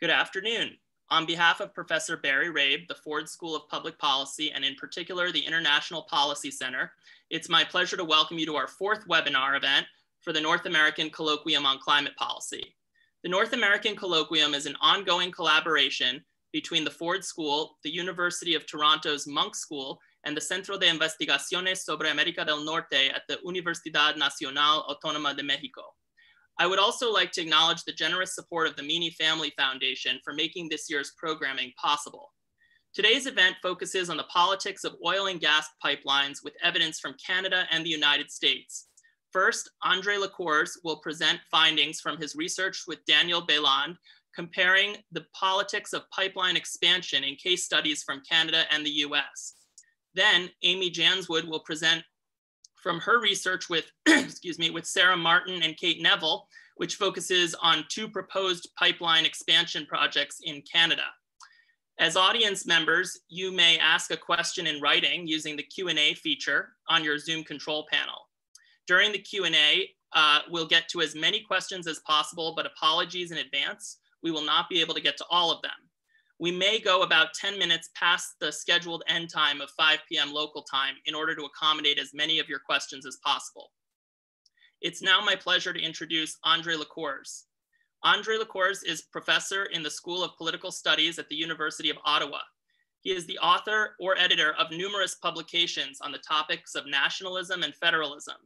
Good afternoon. On behalf of Professor Barry Rabe, the Ford School of Public Policy, and in particular the International Policy Center, it's my pleasure to welcome you to our fourth webinar event for the North American Colloquium on Climate Policy. The North American Colloquium is an ongoing collaboration between the Ford School, the University of Toronto's Munk School, and the Centro de Investigaciones sobre América del Norte at the Universidad Nacional Autónoma de México. I would also like to acknowledge the generous support of the Meany Family Foundation for making this year's programming possible. Today's event focuses on the politics of oil and gas pipelines with evidence from Canada and the United States. First, Andre Lecours will present findings from his research with Daniel Beland, comparing the politics of pipeline expansion in case studies from Canada and the US. Then Amy Janzwood will present from her research with, excuse me, with Sarah Martin and Kate Neville, which focuses on two proposed pipeline expansion projects in Canada. As audience members, you may ask a question in writing using the Q&A feature on your Zoom control panel. During the Q&A, uh, we'll get to as many questions as possible, but apologies in advance. We will not be able to get to all of them. We may go about 10 minutes past the scheduled end time of 5 p.m. local time in order to accommodate as many of your questions as possible. It's now my pleasure to introduce Andre Lecours. Andre Lecours is professor in the School of Political Studies at the University of Ottawa. He is the author or editor of numerous publications on the topics of nationalism and federalism.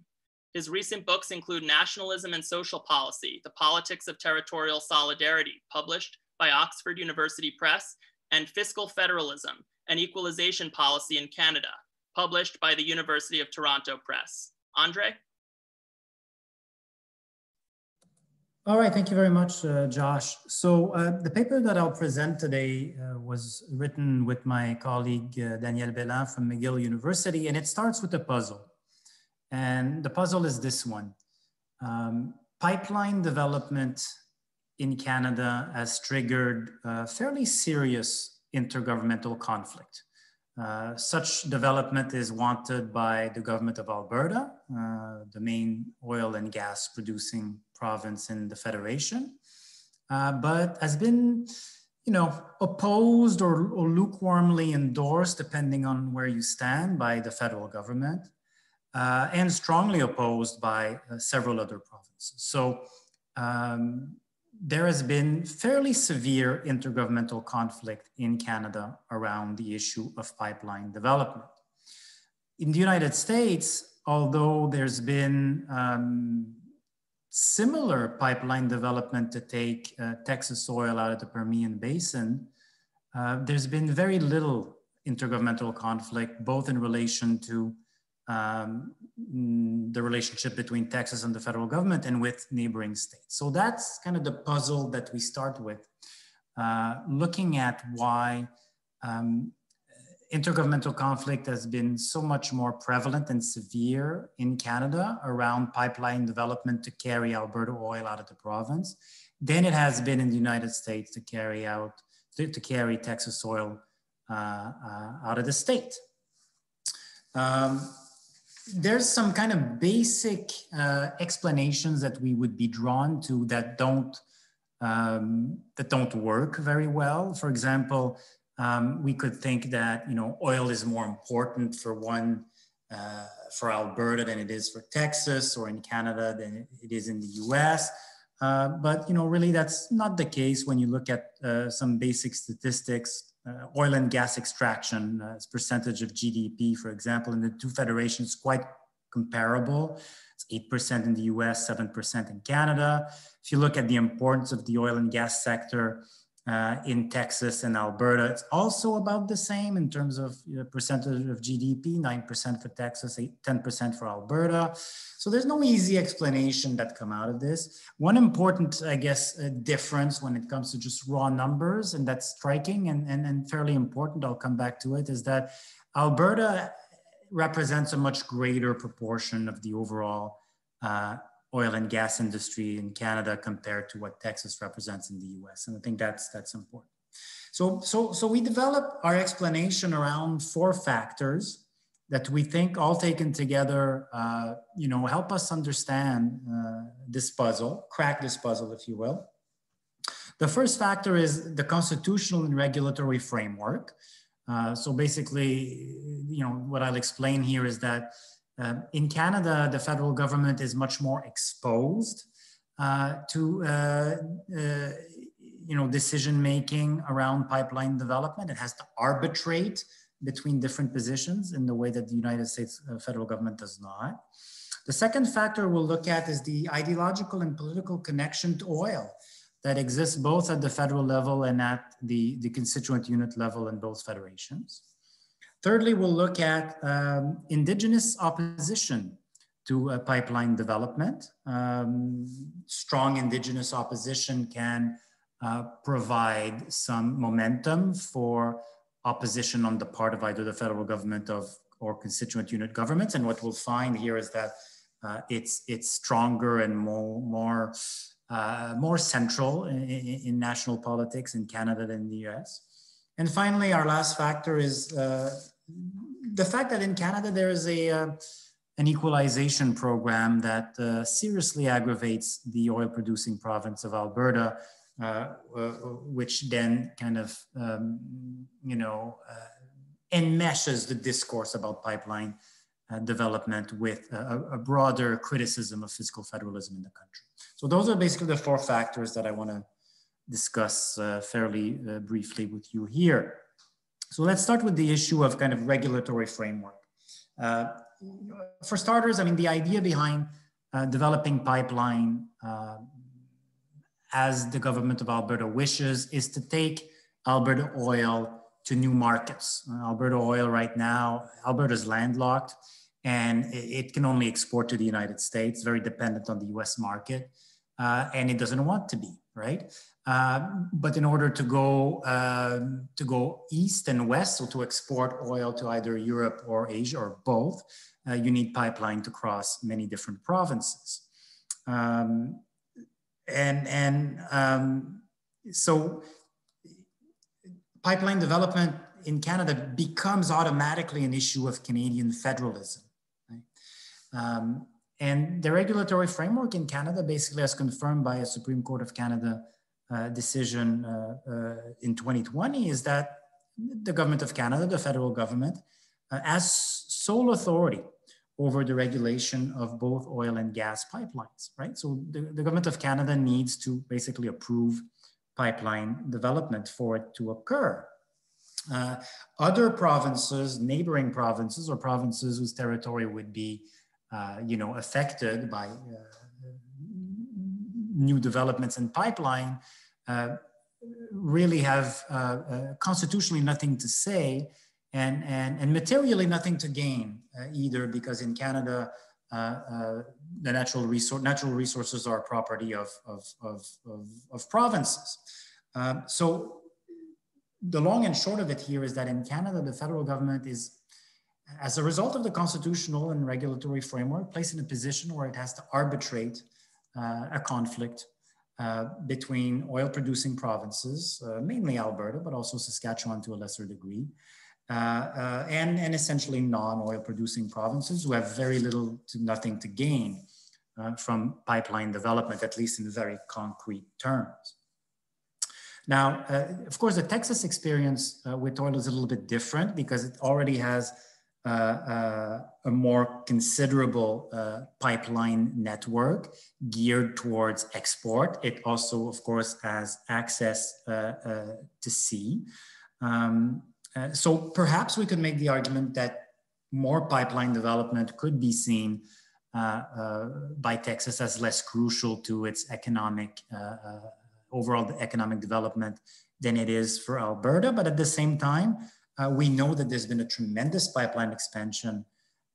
His recent books include Nationalism and Social Policy, The Politics of Territorial Solidarity, published by Oxford University Press, and Fiscal Federalism, an Equalization Policy in Canada, published by the University of Toronto Press. Andre? All right, thank you very much, uh, Josh. So uh, the paper that I'll present today uh, was written with my colleague uh, Daniel Beland from McGill University, and it starts with a puzzle. And the puzzle is this one. Um, pipeline development in Canada has triggered a fairly serious intergovernmental conflict. Uh, such development is wanted by the government of Alberta, uh, the main oil and gas producing province in the Federation, uh, but has been, you know, opposed or, or, lukewarmly endorsed, depending on where you stand, by the federal government, uh, and strongly opposed by uh, several other provinces. So um, there has been fairly severe intergovernmental conflict in Canada around the issue of pipeline development. In the United States, although there's been um, similar pipeline development to take uh, Texas oil out of the Permian Basin, uh, there's been very little intergovernmental conflict, both in relation to um, the relationship between Texas and the federal government and with neighboring states. So that's kind of the puzzle that we start with, uh, looking at why um, intergovernmental conflict has been so much more prevalent and severe in Canada around pipeline development to carry Alberta oil out of the province than it has been in the United States to carry out, to, to carry Texas oil uh, uh, out of the state. Um, there's some kind of basic uh, explanations that we would be drawn to that don't um, that don't work very well. For example, um, we could think that you know oil is more important for one uh, for Alberta than it is for Texas or in Canada than it is in the U.S. Uh, but you know really that's not the case when you look at uh, some basic statistics uh, oil and gas extraction uh, as percentage of GDP, for example, in the two federations, quite comparable. It's 8% in the US, 7% in Canada. If you look at the importance of the oil and gas sector uh, in Texas and Alberta. It's also about the same in terms of percentage of GDP, 9% for Texas, 8, 10% for Alberta. So there's no easy explanation that come out of this. One important, I guess, uh, difference when it comes to just raw numbers, and that's striking and, and, and fairly important, I'll come back to it, is that Alberta represents a much greater proportion of the overall uh, oil and gas industry in Canada compared to what Texas represents in the US. And I think that's, that's important. So, so, so we develop our explanation around four factors that we think all taken together, uh, you know, help us understand uh, this puzzle, crack this puzzle, if you will. The first factor is the constitutional and regulatory framework. Uh, so basically, you know, what I'll explain here is that uh, in Canada, the federal government is much more exposed uh, to, uh, uh, you know, decision making around pipeline development. It has to arbitrate between different positions in the way that the United States uh, federal government does not. The second factor we'll look at is the ideological and political connection to oil that exists both at the federal level and at the, the constituent unit level in both federations. Thirdly, we'll look at um, indigenous opposition to a pipeline development. Um, strong indigenous opposition can uh, provide some momentum for opposition on the part of either the federal government of or constituent unit governments. And what we'll find here is that uh, it's it's stronger and more more uh, more central in, in, national politics in Canada than the US. And finally, our last factor is uh, the fact that in Canada there is a uh, an equalization program that uh, seriously aggravates the oil producing province of Alberta, uh, uh, which then kind of, um, you know, enmeshes the discourse about pipeline development with a, a broader criticism of fiscal federalism in the country. So those are basically the four factors that I want to discuss uh, fairly uh, briefly with you here. So let's start with the issue of kind of regulatory framework. Uh, for starters, I mean, the idea behind uh, developing pipeline uh, as the government of Alberta wishes is to take Alberta oil to new markets. Alberta oil right now, Alberta is landlocked and it can only export to the United States, very dependent on the US market, uh, and it doesn't want to be, right? Uh, but in order to go uh, to go east and west, so to export oil to either Europe or Asia or both, uh, you need pipeline to cross many different provinces. Um, and and um, so pipeline development in Canada becomes automatically an issue of Canadian federalism. Um, and the regulatory framework in Canada, basically as confirmed by a Supreme Court of Canada uh, decision uh, uh, in 2020, is that the government of Canada, the federal government, uh, has sole authority over the regulation of both oil and gas pipelines, right? So the, the government of Canada needs to basically approve pipeline development for it to occur. Uh, other provinces, neighboring provinces, or provinces whose territory would be uh, you know, affected by uh, new developments in pipeline uh, really have constitutionally nothing to say and, and, and materially nothing to gain either because in Canada, uh, uh, the natural resource natural resources are property of of, of, of, of provinces. Um, so the long and short of it here is that in Canada, the federal government is as a result of the constitutional and regulatory framework, placed in a position where it has to arbitrate uh, a conflict uh, between oil producing provinces, uh, mainly Alberta, but also Saskatchewan to a lesser degree, uh, uh, and, and essentially non oil producing provinces who have very little to nothing to gain uh, from pipeline development, at least in very concrete terms. Now, of course, the Texas experience with oil is a little bit different because it already has uh, uh, a more considerable uh, pipeline network geared towards export. It also, of course, has access to sea. Um, so perhaps we could make the argument that more pipeline development could be seen uh, uh, by Texas as less crucial to its economic, uh, overall economic development than it is for Alberta. But at the same time, uh, we know that there's been a tremendous pipeline expansion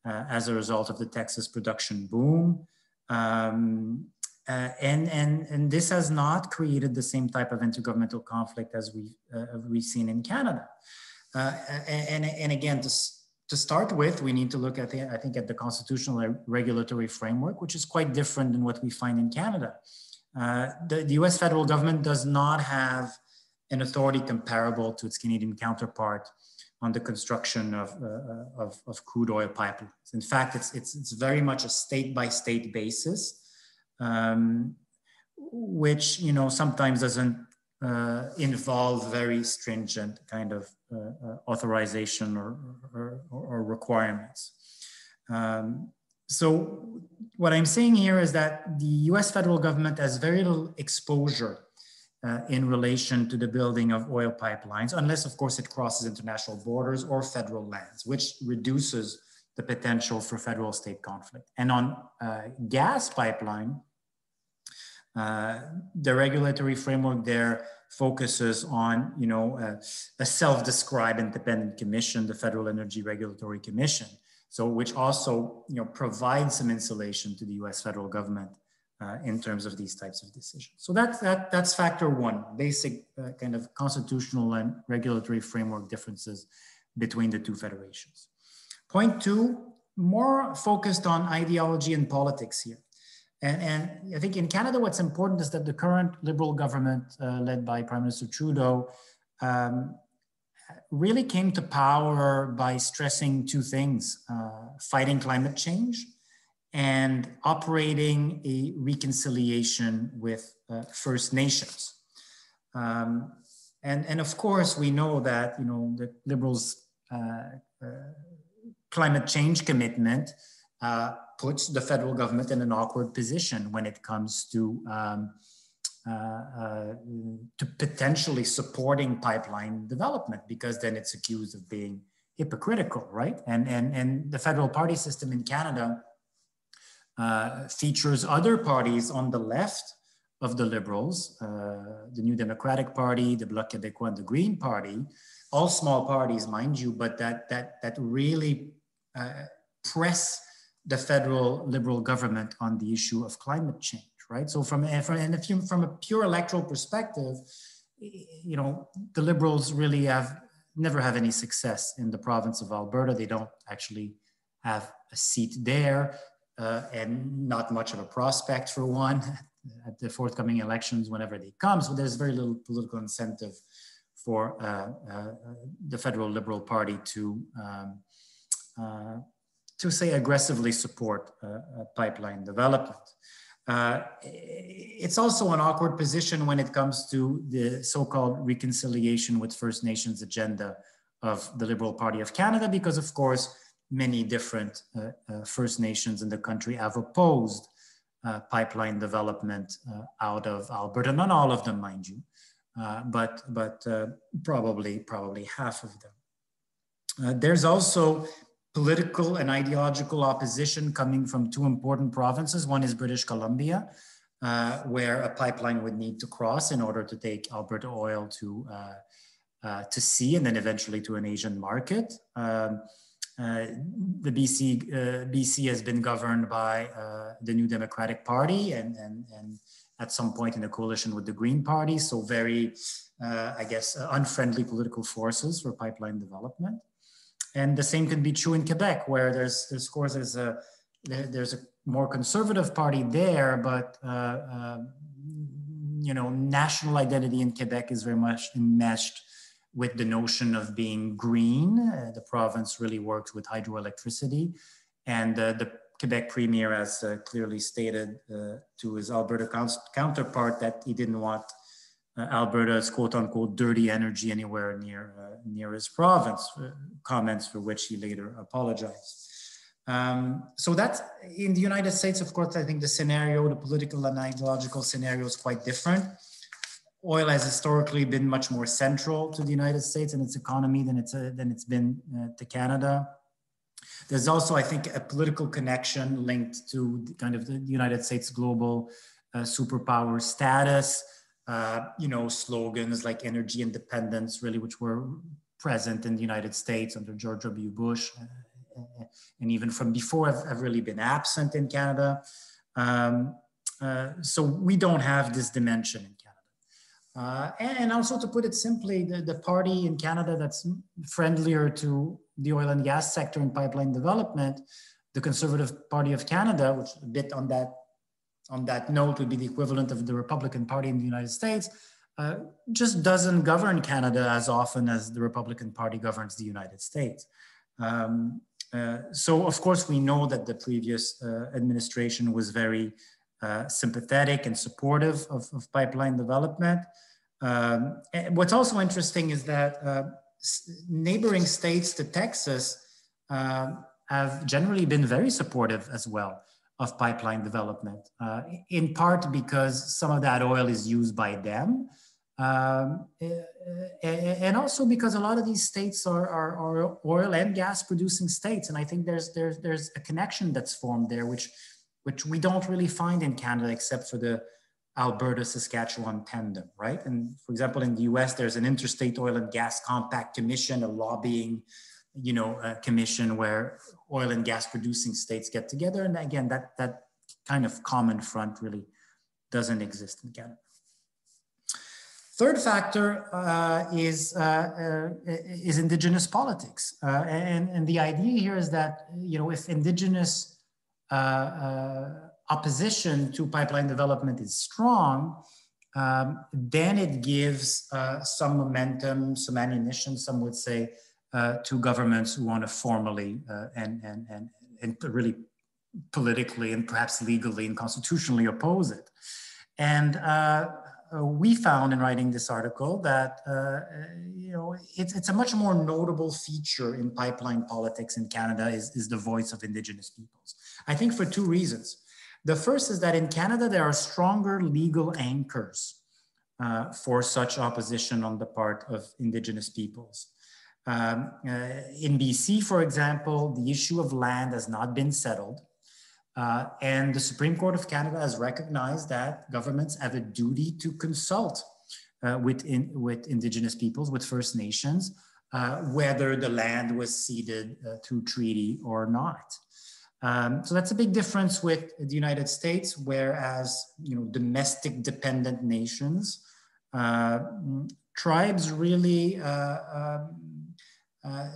uh, as a result of the Texas production boom. Um, uh, and, and, and this has not created the same type of intergovernmental conflict as we, uh, we've seen in Canada. Uh, and, and again, to, to start with, we need to look at the, I think, at the constitutional regulatory framework, which is quite different than what we find in Canada. Uh, the, the US federal government does not have an authority comparable to its Canadian counterpart on the construction of, uh, uh, of, of, crude oil pipelines. In fact, it's, it's, it's very much a state by state basis, um, which, you know, sometimes doesn't uh, involve very stringent kind of uh, uh, authorization or, or, or requirements. Um, so what I'm saying here is that the US federal government has very little exposure uh, in relation to the building of oil pipelines, unless of course it crosses international borders or federal lands, which reduces the potential for federal state conflict. And on uh, gas pipeline, uh, the regulatory framework there focuses on, you know, uh, a self-described independent commission, the Federal Energy Regulatory Commission, so which also, you know, provides some insulation to the U.S. federal government uh, in terms of these types of decisions. So that's that, that's factor one, basic uh, kind of constitutional and regulatory framework differences between the two federations. Point two, more focused on ideology and politics here. And, and I think in Canada, what's important is that the current Liberal government uh, led by Prime Minister Trudeau um, really came to power by stressing two things, uh, fighting climate change and operating a reconciliation with uh, First Nations. Um, and, and of course, we know that, you know, the Liberals' uh, uh climate change commitment uh, puts the federal government in an awkward position when it comes to um, uh, uh, to potentially supporting pipeline development because then it's accused of being hypocritical, right? And and and the federal party system in Canada uh, features other parties on the left of the Liberals, uh, the New Democratic Party, the Bloc Québécois, and the Green Party, all small parties, mind you, but that that that really uh, press the federal liberal government on the issue of climate change, right? So from, from and if you, from a pure electoral perspective, you know, the liberals really have never have any success in the province of Alberta. They don't actually have a seat there uh, and not much of a prospect for one at the forthcoming elections whenever they come. So there's very little political incentive for uh, uh, the federal Liberal Party to um, uh, to say aggressively support uh, pipeline development. Uh, it's also an awkward position when it comes to the so-called reconciliation with First Nations agenda of the Liberal Party of Canada, because of course, many different uh, uh, First Nations in the country have opposed uh, pipeline development out of Alberta. Not all of them, mind you, but, but probably, probably half of them. there's also political and ideological opposition coming from two important provinces. One is British Columbia, uh, where a pipeline would need to cross in order to take Alberta oil to, uh, uh, to sea and then eventually to an Asian market. Um, uh, the BC, uh, BC has been governed by uh, the New Democratic Party and, and, and at some point in a coalition with the Green Party. So very, I guess, unfriendly political forces for pipeline development. And the same can be true in Quebec, where there's, there's of course, there's a, there's a more conservative party there, but, uh, uh, you know, national identity in Quebec is very much enmeshed with the notion of being green. Uh, the province really works with hydroelectricity. And uh, the Quebec premier has uh, clearly stated uh, to his Alberta counterpart that he didn't want uh, Alberta's quote unquote dirty energy anywhere near, uh, near his province, comments for which he later apologized. Um, so that's in the United States, of course, I think the scenario, the political and ideological scenario is quite different. Oil has historically been much more central to the United States and its economy than it's, uh, than it's been uh, to Canada. There's also, I think, a political connection linked to kind of the United States global uh, superpower status uh, you know, slogans like energy independence, really, which were present in the United States under George W. Bush, uh, uh, and even from before have, have really been absent in Canada. Um, so we don't have this dimension in Canada. Uh, and also to put it simply, the, the party in Canada that's friendlier to the oil and gas sector and pipeline development, the Conservative Party of Canada, which a bit on that on that note would be the equivalent of the Republican Party in the United States, uh, just doesn't govern Canada as often as the Republican Party governs the United States. Um, uh, so, of course, we know that the previous uh, administration was very uh, sympathetic and supportive of, of pipeline development. Um, what's also interesting is that uh, neighboring states to Texas uh, have generally been very supportive as well of pipeline development, uh, in part because some of that oil is used by them. Um, and also because a lot of these states are, are, are, oil and gas producing states. And I think there's, there's, there's a connection that's formed there, which, which we don't really find in Canada, except for the Alberta Saskatchewan tandem, right? And for example, in the US, there's an interstate oil and gas compact commission, a lobbying you know, a commission where oil and gas producing states get together. And again, that, that kind of common front really doesn't exist in Canada. Third factor uh, is, uh, uh, is indigenous politics. Uh, and, and the idea here is that, you know, if indigenous uh, uh, opposition to pipeline development is strong, um, then it gives some momentum, some ammunition, some would say, uh, to governments who want to formally uh, and, and, and, and really politically and perhaps legally and constitutionally oppose it. And uh, we found in writing this article that uh, you know it's, it's a much more notable feature in pipeline politics in Canada is, is the voice of Indigenous peoples. I think for two reasons. The first is that in Canada there are stronger legal anchors uh, for such opposition on the part of Indigenous peoples. Um, uh, in BC, for example, the issue of land has not been settled. Uh, and the Supreme Court of Canada has recognized that governments have a duty to consult uh, with, in, with Indigenous peoples, with First Nations, uh, whether the land was ceded uh, through treaty or not. Um, so that's a big difference with the United States, whereas you know domestic dependent nations, uh, tribes really um, uh,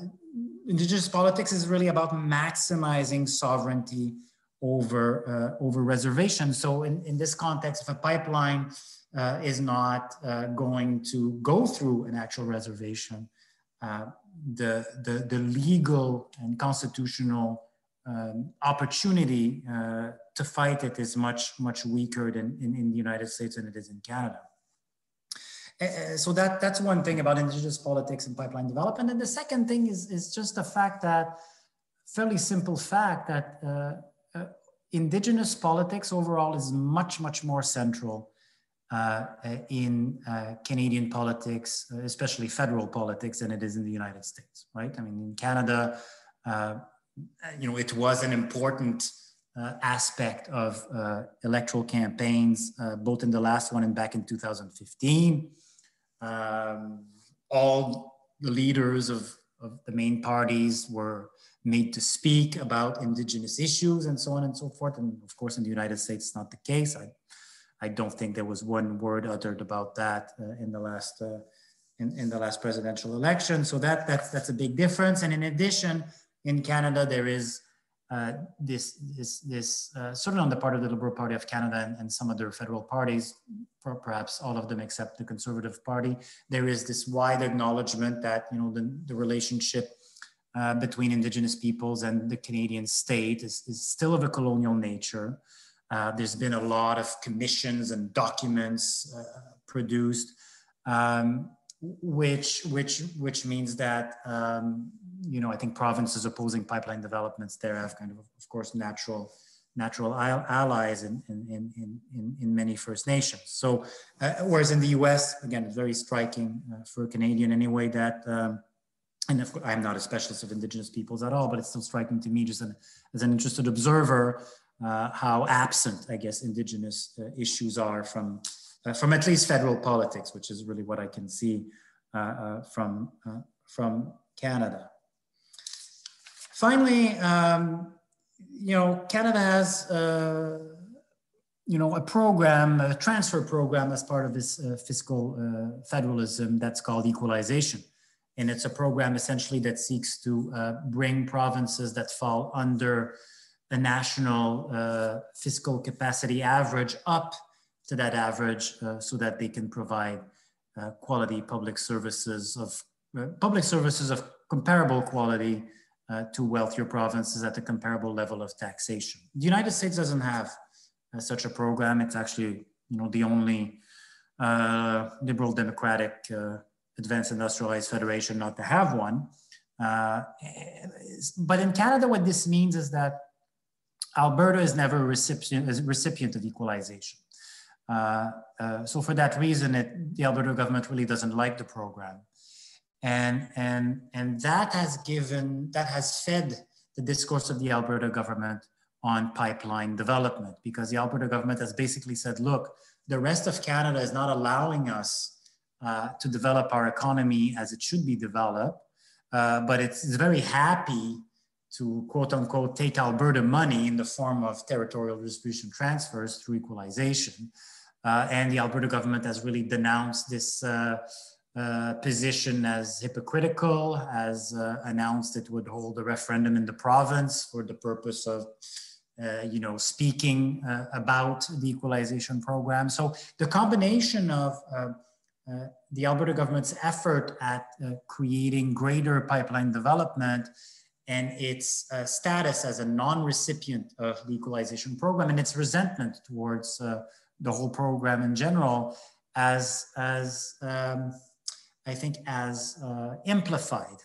indigenous politics is really about maximizing sovereignty over, uh, over reservations. So in, in this context, if a pipeline uh, is not uh, going to go through an actual reservation, uh, the, the, the legal and constitutional um, opportunity uh, to fight it is much, much weaker than in, in the United States than it is in Canada. Uh, so that that's one thing about indigenous politics and pipeline development. And the second thing is, is just the fact that, fairly simple fact that uh, uh, indigenous politics overall is much, much more central uh, in uh, Canadian politics, especially federal politics, than it is in the United States, right? I mean, in Canada, you know, it was an important uh, aspect of uh, electoral campaigns, uh, both in the last one and back in 2015. Um, all the leaders of, of the main parties were made to speak about indigenous issues and so on and so forth. And of course, in the United States, it's not the case. I, I don't think there was one word uttered about that uh, in the last uh, in, in the last presidential election. So that that's that's a big difference. And in addition, in Canada, there is uh, this, this, this uh, certainly on the part of the Liberal Party of Canada and, and some other federal parties, perhaps all of them except the Conservative Party, there is this wide acknowledgement that you know the, the relationship uh, between Indigenous peoples and the Canadian state is, is still of a colonial nature. Uh, there's been a lot of commissions and documents uh, produced, um, which which which means that um, you know, I think provinces opposing pipeline developments there have kind of, of course, natural natural allies in, in, in, in, in many First Nations. So, uh, whereas in the US, again, it's very striking uh, for a Canadian anyway that, um, and of course, I'm not a specialist of Indigenous peoples at all, but it's still striking to me just an, as an interested observer uh, how absent, I guess, Indigenous uh, issues are from, from at least federal politics, which is really what I can see uh, from, from Canada. Finally, um, you know, Canada has, uh, you know, a program, a transfer program as part of this uh, fiscal uh, federalism that's called equalization. And it's a program essentially that seeks to uh, bring provinces that fall under the national uh, fiscal capacity average up to that average uh, so that they can provide quality public services of public services of comparable quality uh, to wealthier provinces at a comparable level of taxation. The United States doesn't have uh, such a program. It's actually, you know, the only uh, liberal democratic uh, advanced industrialized federation not to have one. Uh, but in Canada, what this means is that Alberta is never a recipient, a recipient of equalization. Uh, uh, so for that reason, it, the Alberta government really doesn't like the program. And, and, and that has given, that has fed the discourse of the Alberta government on pipeline development because the Alberta government has basically said, look, the rest of Canada is not allowing us uh, to develop our economy as it should be developed, uh, but it's, it's very happy to quote unquote take Alberta money in the form of territorial distribution transfers through equalization. Uh, and the Alberta government has really denounced this uh, uh, position as hypocritical, has uh, announced it would hold a referendum in the province for the purpose of uh, you know, speaking uh, about the equalization program. So the combination of the Alberta government's effort at creating greater pipeline development and its uh, status as a non-recipient of the equalization program and its resentment towards the whole program in general as, as um, I think, as amplified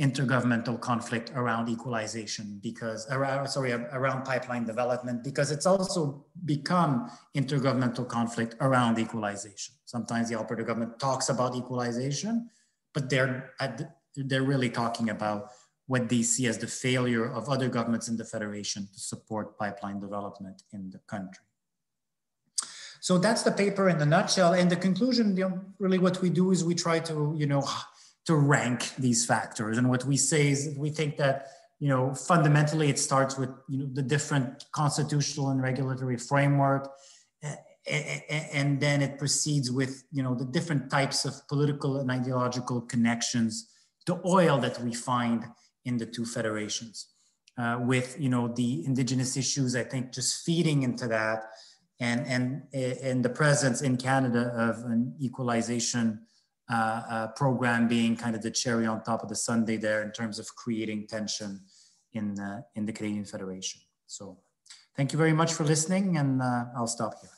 intergovernmental conflict around equalization because around sorry around pipeline development because it's also become intergovernmental conflict around equalization. Sometimes the alberta government talks about equalization but they're they're really talking about what they see as the failure of other governments in the federation to support pipeline development in the country so that's the paper in the nutshell and the conclusion you know, really what we do is we try to you know to rank these factors. And what we say is we think that you know fundamentally it starts with you know the different constitutional and regulatory framework and then it proceeds with you know the different types of political and ideological connections to oil that we find in the two federations uh, with you know the indigenous issues i think just feeding into that and and and the presence in canada of an equalization uh, uh, program being kind of the cherry on top of the sundae there in terms of creating tension in the, in the Canadian Federation. So thank you very much for listening and uh, I'll stop here.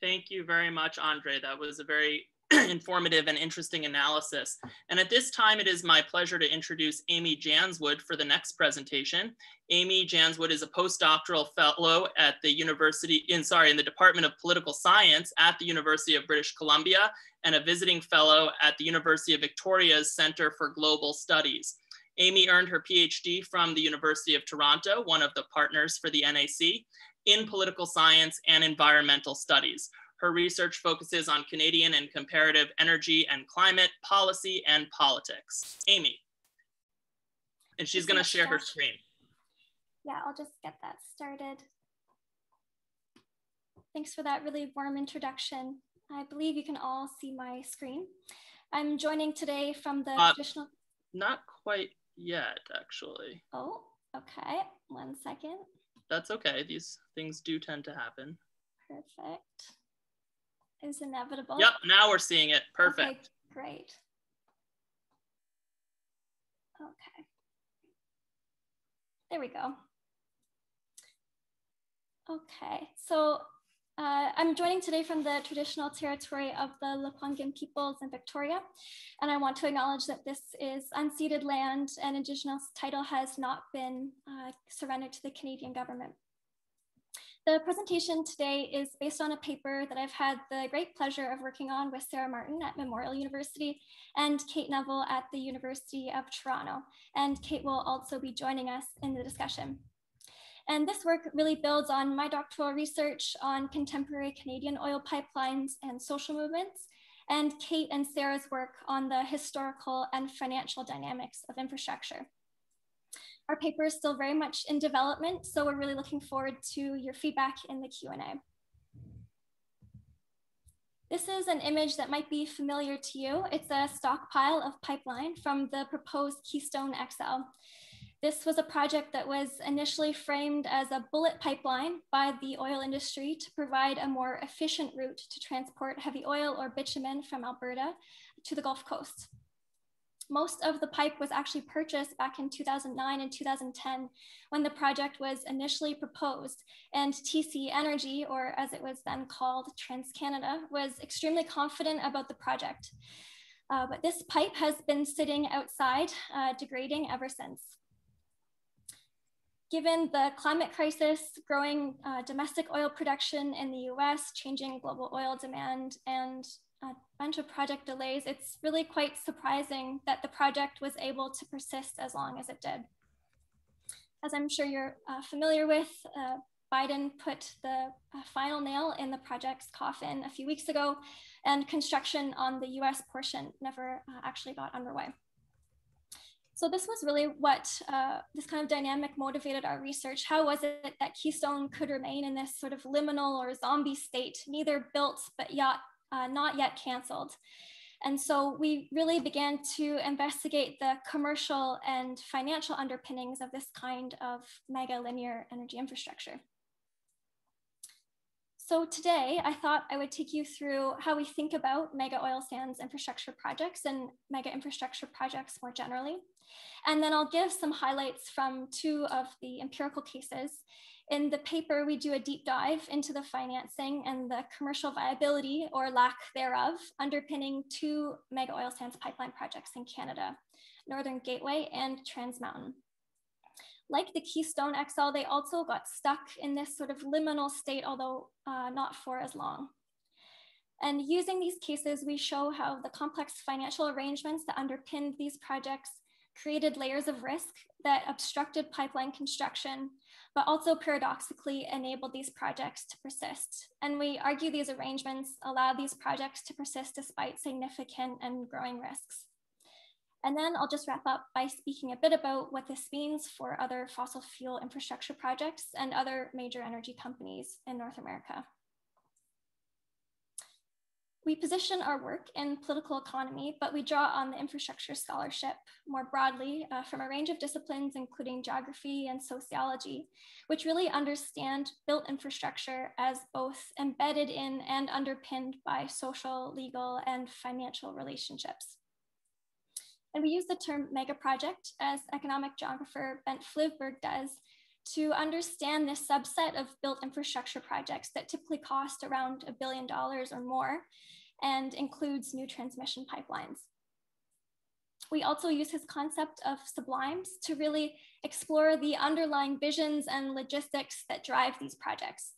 Thank you very much, Andre. That was a very informative and interesting analysis. And at this time, it is my pleasure to introduce Amy Janzwood for the next presentation. Amy Janzwood is a postdoctoral fellow at the University, in sorry, in the Department of Political Science at the University of British Columbia and a visiting fellow at the University of Victoria's Center for Global Studies. Amy earned her PhD from the University of Toronto, one of the partners for the NAC, in political science and environmental studies. Her research focuses on Canadian and comparative energy and climate policy and politics. Amy. And she's going to share her screen. Yeah, I'll just get that started. Thanks for that really warm introduction. I believe you can all see my screen. I'm joining today from the uh, traditional. Not quite yet, actually. Oh, okay. One second. That's okay. These things do tend to happen. Perfect is inevitable. Yep, now we're seeing it. Perfect. Okay, great. Okay. There we go. Okay, so uh, I'm joining today from the traditional territory of the Lekwungen peoples in Victoria, and I want to acknowledge that this is unceded land and Indigenous title has not been uh, surrendered to the Canadian government. The presentation today is based on a paper that I've had the great pleasure of working on with Sarah Martin at Memorial University and Kate Neville at the University of Toronto. And Kate will also be joining us in the discussion. And this work really builds on my doctoral research on contemporary Canadian oil pipelines and social movements, and Kate and Sarah's work on the historical and financial dynamics of infrastructure. Our paper is still very much in development, so we're really looking forward to your feedback in the Q&A. This is an image that might be familiar to you. It's a stockpile of pipeline from the proposed Keystone XL. This was a project that was initially framed as a bullet pipeline by the oil industry to provide a more efficient route to transport heavy oil or bitumen from Alberta to the Gulf Coast. Most of the pipe was actually purchased back in 2009 and 2010 when the project was initially proposed. And TC Energy, or as it was then called, TransCanada, was extremely confident about the project. Uh, but this pipe has been sitting outside, uh, degrading ever since. Given the climate crisis, growing uh, domestic oil production in the US, changing global oil demand, and a bunch of project delays, it's really quite surprising that the project was able to persist as long as it did. As I'm sure you're uh, familiar with, uh, Biden put the uh, final nail in the project's coffin a few weeks ago, and construction on the US portion never uh, actually got underway. So this was really what uh, this kind of dynamic motivated our research. How was it that Keystone could remain in this sort of liminal or zombie state, neither built but yet, uh, not yet canceled? And so we really began to investigate the commercial and financial underpinnings of this kind of mega linear energy infrastructure. So today I thought I would take you through how we think about mega oil sands infrastructure projects and mega infrastructure projects more generally. And then I'll give some highlights from two of the empirical cases. In the paper, we do a deep dive into the financing and the commercial viability or lack thereof underpinning two mega oil sands pipeline projects in Canada, Northern Gateway and Trans Mountain like the Keystone XL, they also got stuck in this sort of liminal state, although uh, not for as long. And using these cases, we show how the complex financial arrangements that underpinned these projects created layers of risk that obstructed pipeline construction, but also paradoxically enabled these projects to persist. And we argue these arrangements allow these projects to persist despite significant and growing risks. And then I'll just wrap up by speaking a bit about what this means for other fossil fuel infrastructure projects and other major energy companies in North America. We position our work in political economy, but we draw on the infrastructure scholarship more broadly uh, from a range of disciplines, including geography and sociology, which really understand built infrastructure as both embedded in and underpinned by social, legal, and financial relationships. And we use the term mega project as economic geographer Bent Flyvbjerg does to understand this subset of built infrastructure projects that typically cost around a billion dollars or more and includes new transmission pipelines. We also use his concept of sublimes to really explore the underlying visions and logistics that drive these projects.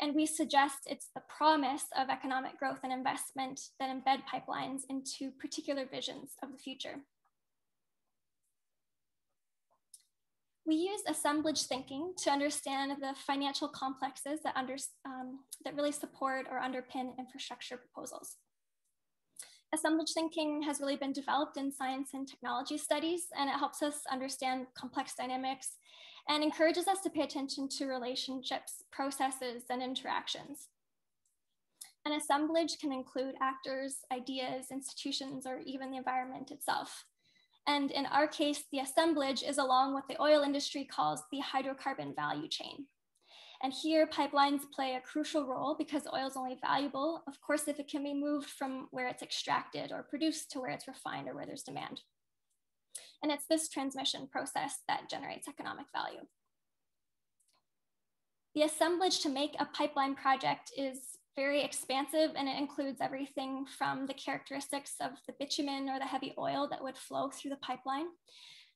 And we suggest it's the promise of economic growth and investment that embed pipelines into particular visions of the future. We use assemblage thinking to understand the financial complexes that, under, um, that really support or underpin infrastructure proposals. Assemblage thinking has really been developed in science and technology studies, and it helps us understand complex dynamics and encourages us to pay attention to relationships, processes, and interactions. An assemblage can include actors, ideas, institutions, or even the environment itself. And in our case, the assemblage is along what the oil industry calls the hydrocarbon value chain. And here pipelines play a crucial role because oil is only valuable, of course, if it can be moved from where it's extracted or produced to where it's refined or where there's demand. And it's this transmission process that generates economic value. The assemblage to make a pipeline project is very expansive and it includes everything from the characteristics of the bitumen or the heavy oil that would flow through the pipeline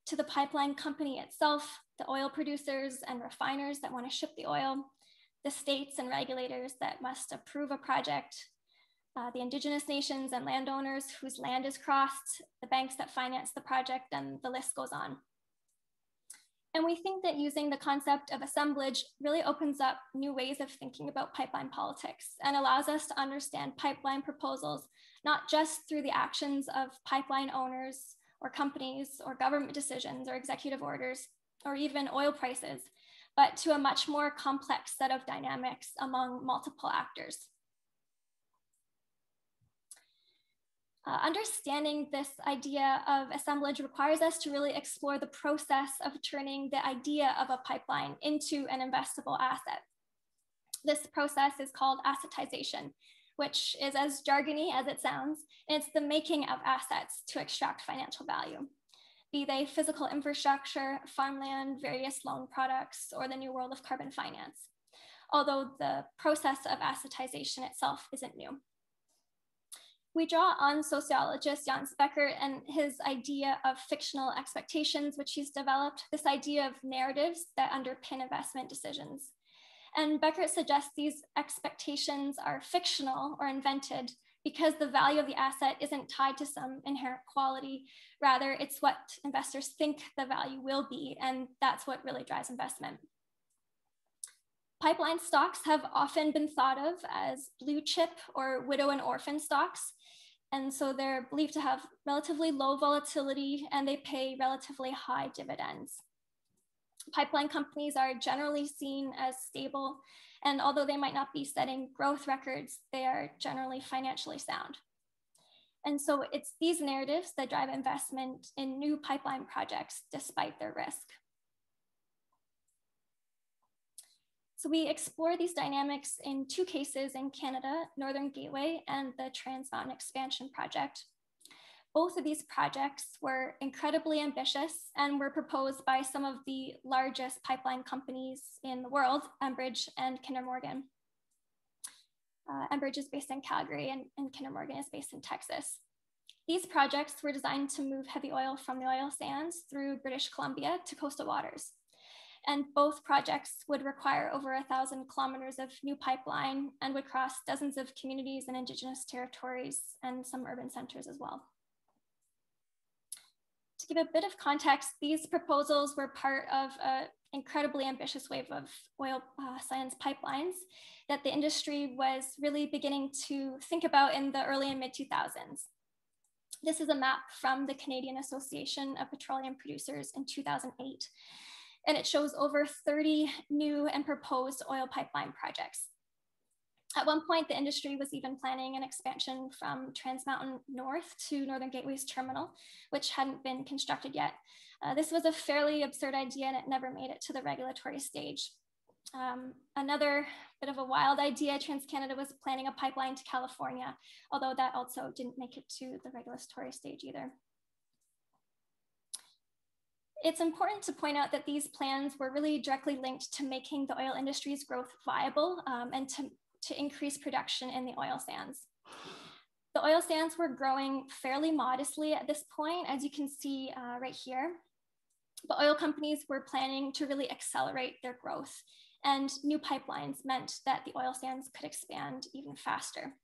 to the pipeline company itself, the oil producers and refiners that want to ship the oil, the states and regulators that must approve a project, uh, the indigenous nations and landowners whose land is crossed, the banks that finance the project, and the list goes on. And we think that using the concept of assemblage really opens up new ways of thinking about pipeline politics and allows us to understand pipeline proposals, not just through the actions of pipeline owners or companies or government decisions or executive orders or even oil prices, but to a much more complex set of dynamics among multiple actors. Uh, understanding this idea of assemblage requires us to really explore the process of turning the idea of a pipeline into an investable asset. This process is called assetization, which is as jargony as it sounds, and it's the making of assets to extract financial value, be they physical infrastructure, farmland, various loan products, or the new world of carbon finance, although the process of assetization itself isn't new. We draw on sociologist Jens Beckert and his idea of fictional expectations, which he's developed, this idea of narratives that underpin investment decisions. And Beckert suggests these expectations are fictional or invented because the value of the asset isn't tied to some inherent quality. Rather, it's what investors think the value will be, and that's what really drives investment. Pipeline stocks have often been thought of as blue chip or widow and orphan stocks. And so they're believed to have relatively low volatility and they pay relatively high dividends pipeline companies are generally seen as stable. And although they might not be setting growth records, they are generally financially sound. And so it's these narratives that drive investment in new pipeline projects despite their risk. So we explore these dynamics in two cases in Canada, Northern Gateway and the Trans Mountain Expansion Project. Both of these projects were incredibly ambitious and were proposed by some of the largest pipeline companies in the world, Enbridge and Kinder Morgan. Uh, Enbridge is based in Calgary and, and Kinder Morgan is based in Texas. These projects were designed to move heavy oil from the oil sands through British Columbia to coastal waters. And both projects would require over a thousand kilometers of new pipeline and would cross dozens of communities and indigenous territories and some urban centers as well to give a bit of context, these proposals were part of an incredibly ambitious wave of oil uh, sands pipelines that the industry was really beginning to think about in the early and mid 2000s. This is a map from the Canadian Association of Petroleum Producers in 2008, and it shows over 30 new and proposed oil pipeline projects. At one point, the industry was even planning an expansion from Trans Mountain North to Northern Gateway's terminal, which hadn't been constructed yet. Uh, this was a fairly absurd idea and it never made it to the regulatory stage. Um, another bit of a wild idea, TransCanada was planning a pipeline to California, although that also didn't make it to the regulatory stage either. It's important to point out that these plans were really directly linked to making the oil industry's growth viable um, and to to increase production in the oil sands. The oil sands were growing fairly modestly at this point, as you can see uh, right here. But oil companies were planning to really accelerate their growth, and new pipelines meant that the oil sands could expand even faster.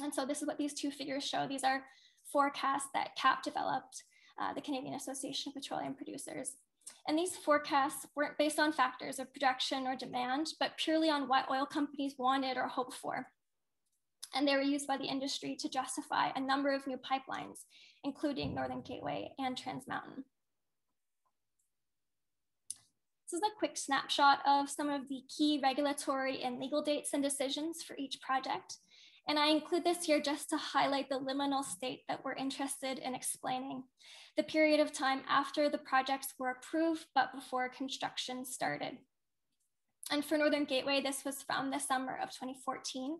And so this is what these two figures show. These are forecasts that CAP developed, uh, the Canadian Association of Petroleum Producers. And these forecasts weren't based on factors of production or demand, but purely on what oil companies wanted or hoped for. And they were used by the industry to justify a number of new pipelines, including Northern Gateway and Trans Mountain. This is a quick snapshot of some of the key regulatory and legal dates and decisions for each project. And I include this here just to highlight the liminal state that we're interested in explaining, the period of time after the projects were approved, but before construction started. And for Northern Gateway, this was from the summer of 2014,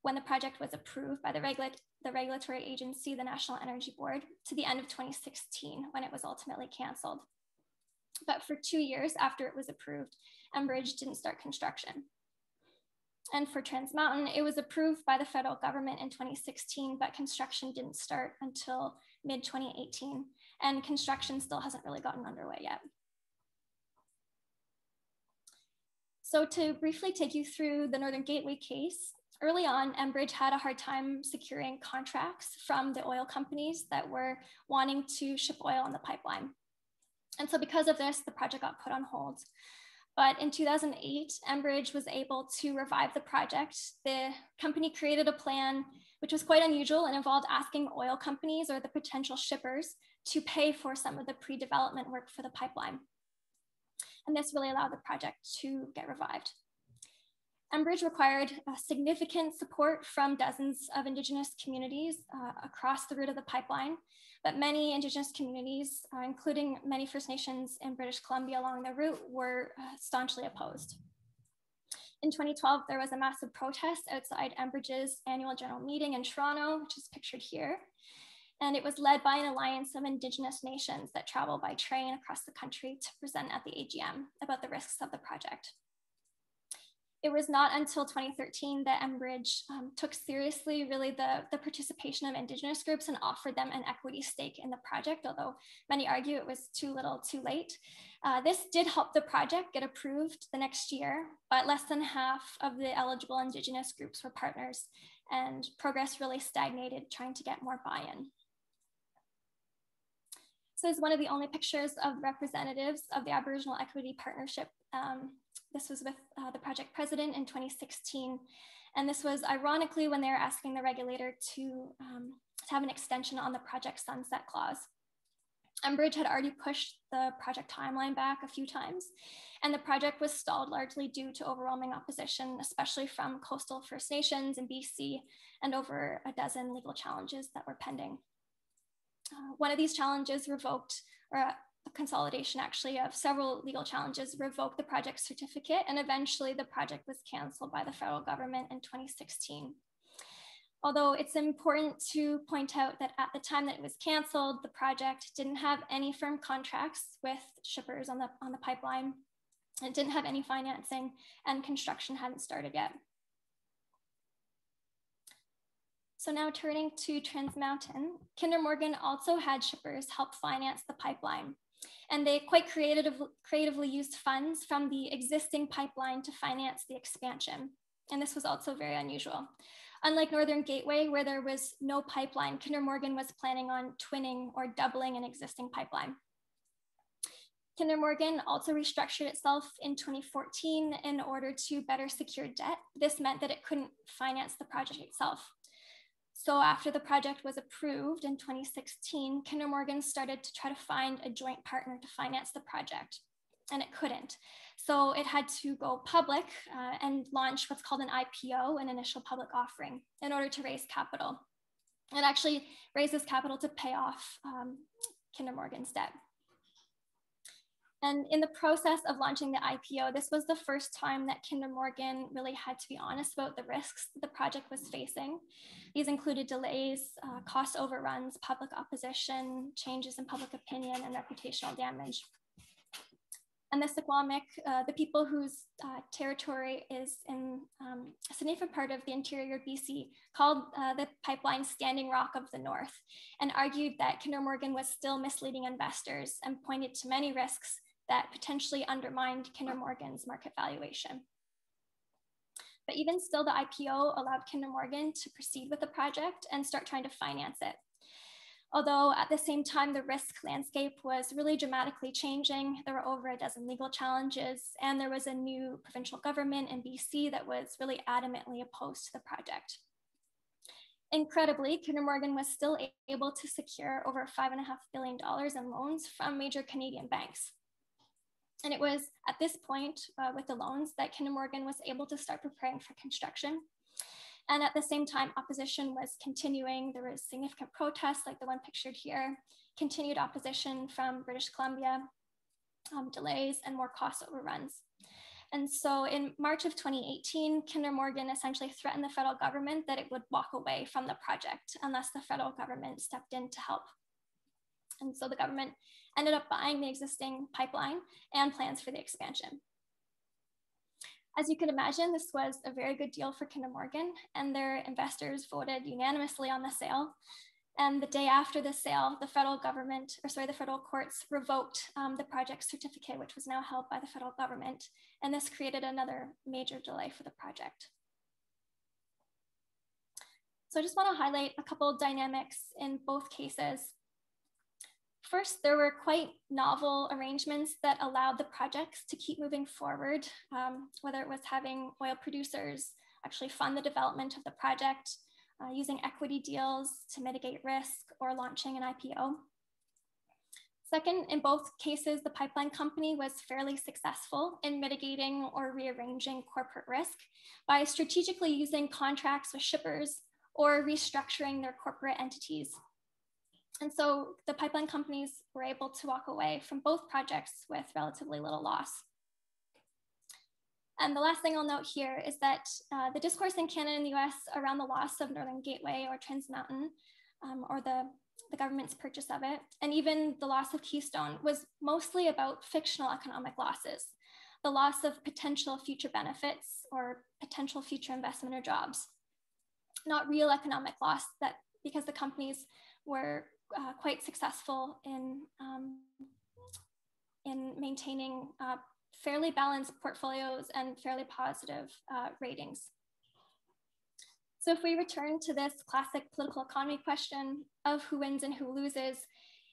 when the project was approved by the, regula the regulatory agency, the National Energy Board, to the end of 2016, when it was ultimately canceled. But for two years after it was approved, Enbridge didn't start construction. And for Trans Mountain, it was approved by the federal government in 2016, but construction didn't start until mid 2018. And construction still hasn't really gotten underway yet. So to briefly take you through the Northern Gateway case, early on, Enbridge had a hard time securing contracts from the oil companies that were wanting to ship oil on the pipeline. And so because of this, the project got put on hold. But in 2008, Enbridge was able to revive the project. The company created a plan which was quite unusual and involved asking oil companies or the potential shippers to pay for some of the pre-development work for the pipeline. And this really allowed the project to get revived. Enbridge required uh, significant support from dozens of Indigenous communities uh, across the route of the pipeline, but many Indigenous communities, uh, including many First Nations in British Columbia along the route, were uh, staunchly opposed. In 2012, there was a massive protest outside Enbridge's annual general meeting in Toronto, which is pictured here. And it was led by an alliance of Indigenous nations that travel by train across the country to present at the AGM about the risks of the project. It was not until 2013 that Enbridge um, took seriously really the, the participation of Indigenous groups and offered them an equity stake in the project, although many argue it was too little too late. Uh, this did help the project get approved the next year, but less than half of the eligible Indigenous groups were partners and progress really stagnated trying to get more buy-in. So this is one of the only pictures of representatives of the Aboriginal Equity Partnership. Um, this was with uh, the project president in 2016. And this was ironically when they were asking the regulator to, um, to have an extension on the project sunset clause. Enbridge had already pushed the project timeline back a few times, and the project was stalled largely due to overwhelming opposition, especially from coastal First Nations in BC, and over a dozen legal challenges that were pending. Uh, one of these challenges revoked, or consolidation actually of several legal challenges revoked the project certificate, and eventually the project was canceled by the federal government in 2016. Although it's important to point out that at the time that it was canceled, the project didn't have any firm contracts with shippers on the, on the pipeline. It didn't have any financing and construction hadn't started yet. So now turning to Trans Mountain, Kinder Morgan also had shippers help finance the pipeline. And they quite creative, creatively used funds from the existing pipeline to finance the expansion. And this was also very unusual. Unlike Northern Gateway, where there was no pipeline, Kinder Morgan was planning on twinning or doubling an existing pipeline. Kinder Morgan also restructured itself in 2014 in order to better secure debt. This meant that it couldn't finance the project itself. So after the project was approved in 2016, Kinder Morgan started to try to find a joint partner to finance the project, and it couldn't. So it had to go public uh, and launch what's called an IPO, an initial public offering, in order to raise capital. It actually raises capital to pay off um, Kinder Morgan's debt. And in the process of launching the IPO, this was the first time that Kinder Morgan really had to be honest about the risks the project was facing. These included delays, uh, cost overruns, public opposition, changes in public opinion, and reputational damage and the Secwépemc, uh, the people whose uh, territory is in um, a significant part of the interior BC, called uh, the pipeline Standing Rock of the North, and argued that Kinder Morgan was still misleading investors and pointed to many risks that potentially undermined Kinder Morgan's market valuation. But even still, the IPO allowed Kinder Morgan to proceed with the project and start trying to finance it. Although at the same time, the risk landscape was really dramatically changing. There were over a dozen legal challenges, and there was a new provincial government in BC that was really adamantly opposed to the project. Incredibly, Kinder Morgan was still able to secure over $5.5 billion in loans from major Canadian banks. And it was at this point uh, with the loans that Kinder Morgan was able to start preparing for construction and at the same time, opposition was continuing. There was significant protests like the one pictured here, continued opposition from British Columbia, um, delays and more cost overruns. And so in March of 2018, Kinder Morgan essentially threatened the federal government that it would walk away from the project unless the federal government stepped in to help. And so the government ended up buying the existing pipeline and plans for the expansion. As you can imagine, this was a very good deal for Kinder Morgan, and their investors voted unanimously on the sale. And the day after the sale, the federal government, or sorry, the federal courts revoked um, the project certificate, which was now held by the federal government. And this created another major delay for the project. So I just want to highlight a couple dynamics in both cases. First, there were quite novel arrangements that allowed the projects to keep moving forward, um, whether it was having oil producers actually fund the development of the project, uh, using equity deals to mitigate risk, or launching an IPO. Second, in both cases, the pipeline company was fairly successful in mitigating or rearranging corporate risk by strategically using contracts with shippers or restructuring their corporate entities and so the pipeline companies were able to walk away from both projects with relatively little loss. And the last thing I'll note here is that uh, the discourse in Canada and the US around the loss of Northern Gateway or Trans Mountain um, or the, the government's purchase of it, and even the loss of Keystone was mostly about fictional economic losses, the loss of potential future benefits or potential future investment or jobs, not real economic loss that because the companies were uh, quite successful in, um, in maintaining uh, fairly balanced portfolios and fairly positive uh, ratings. So if we return to this classic political economy question of who wins and who loses,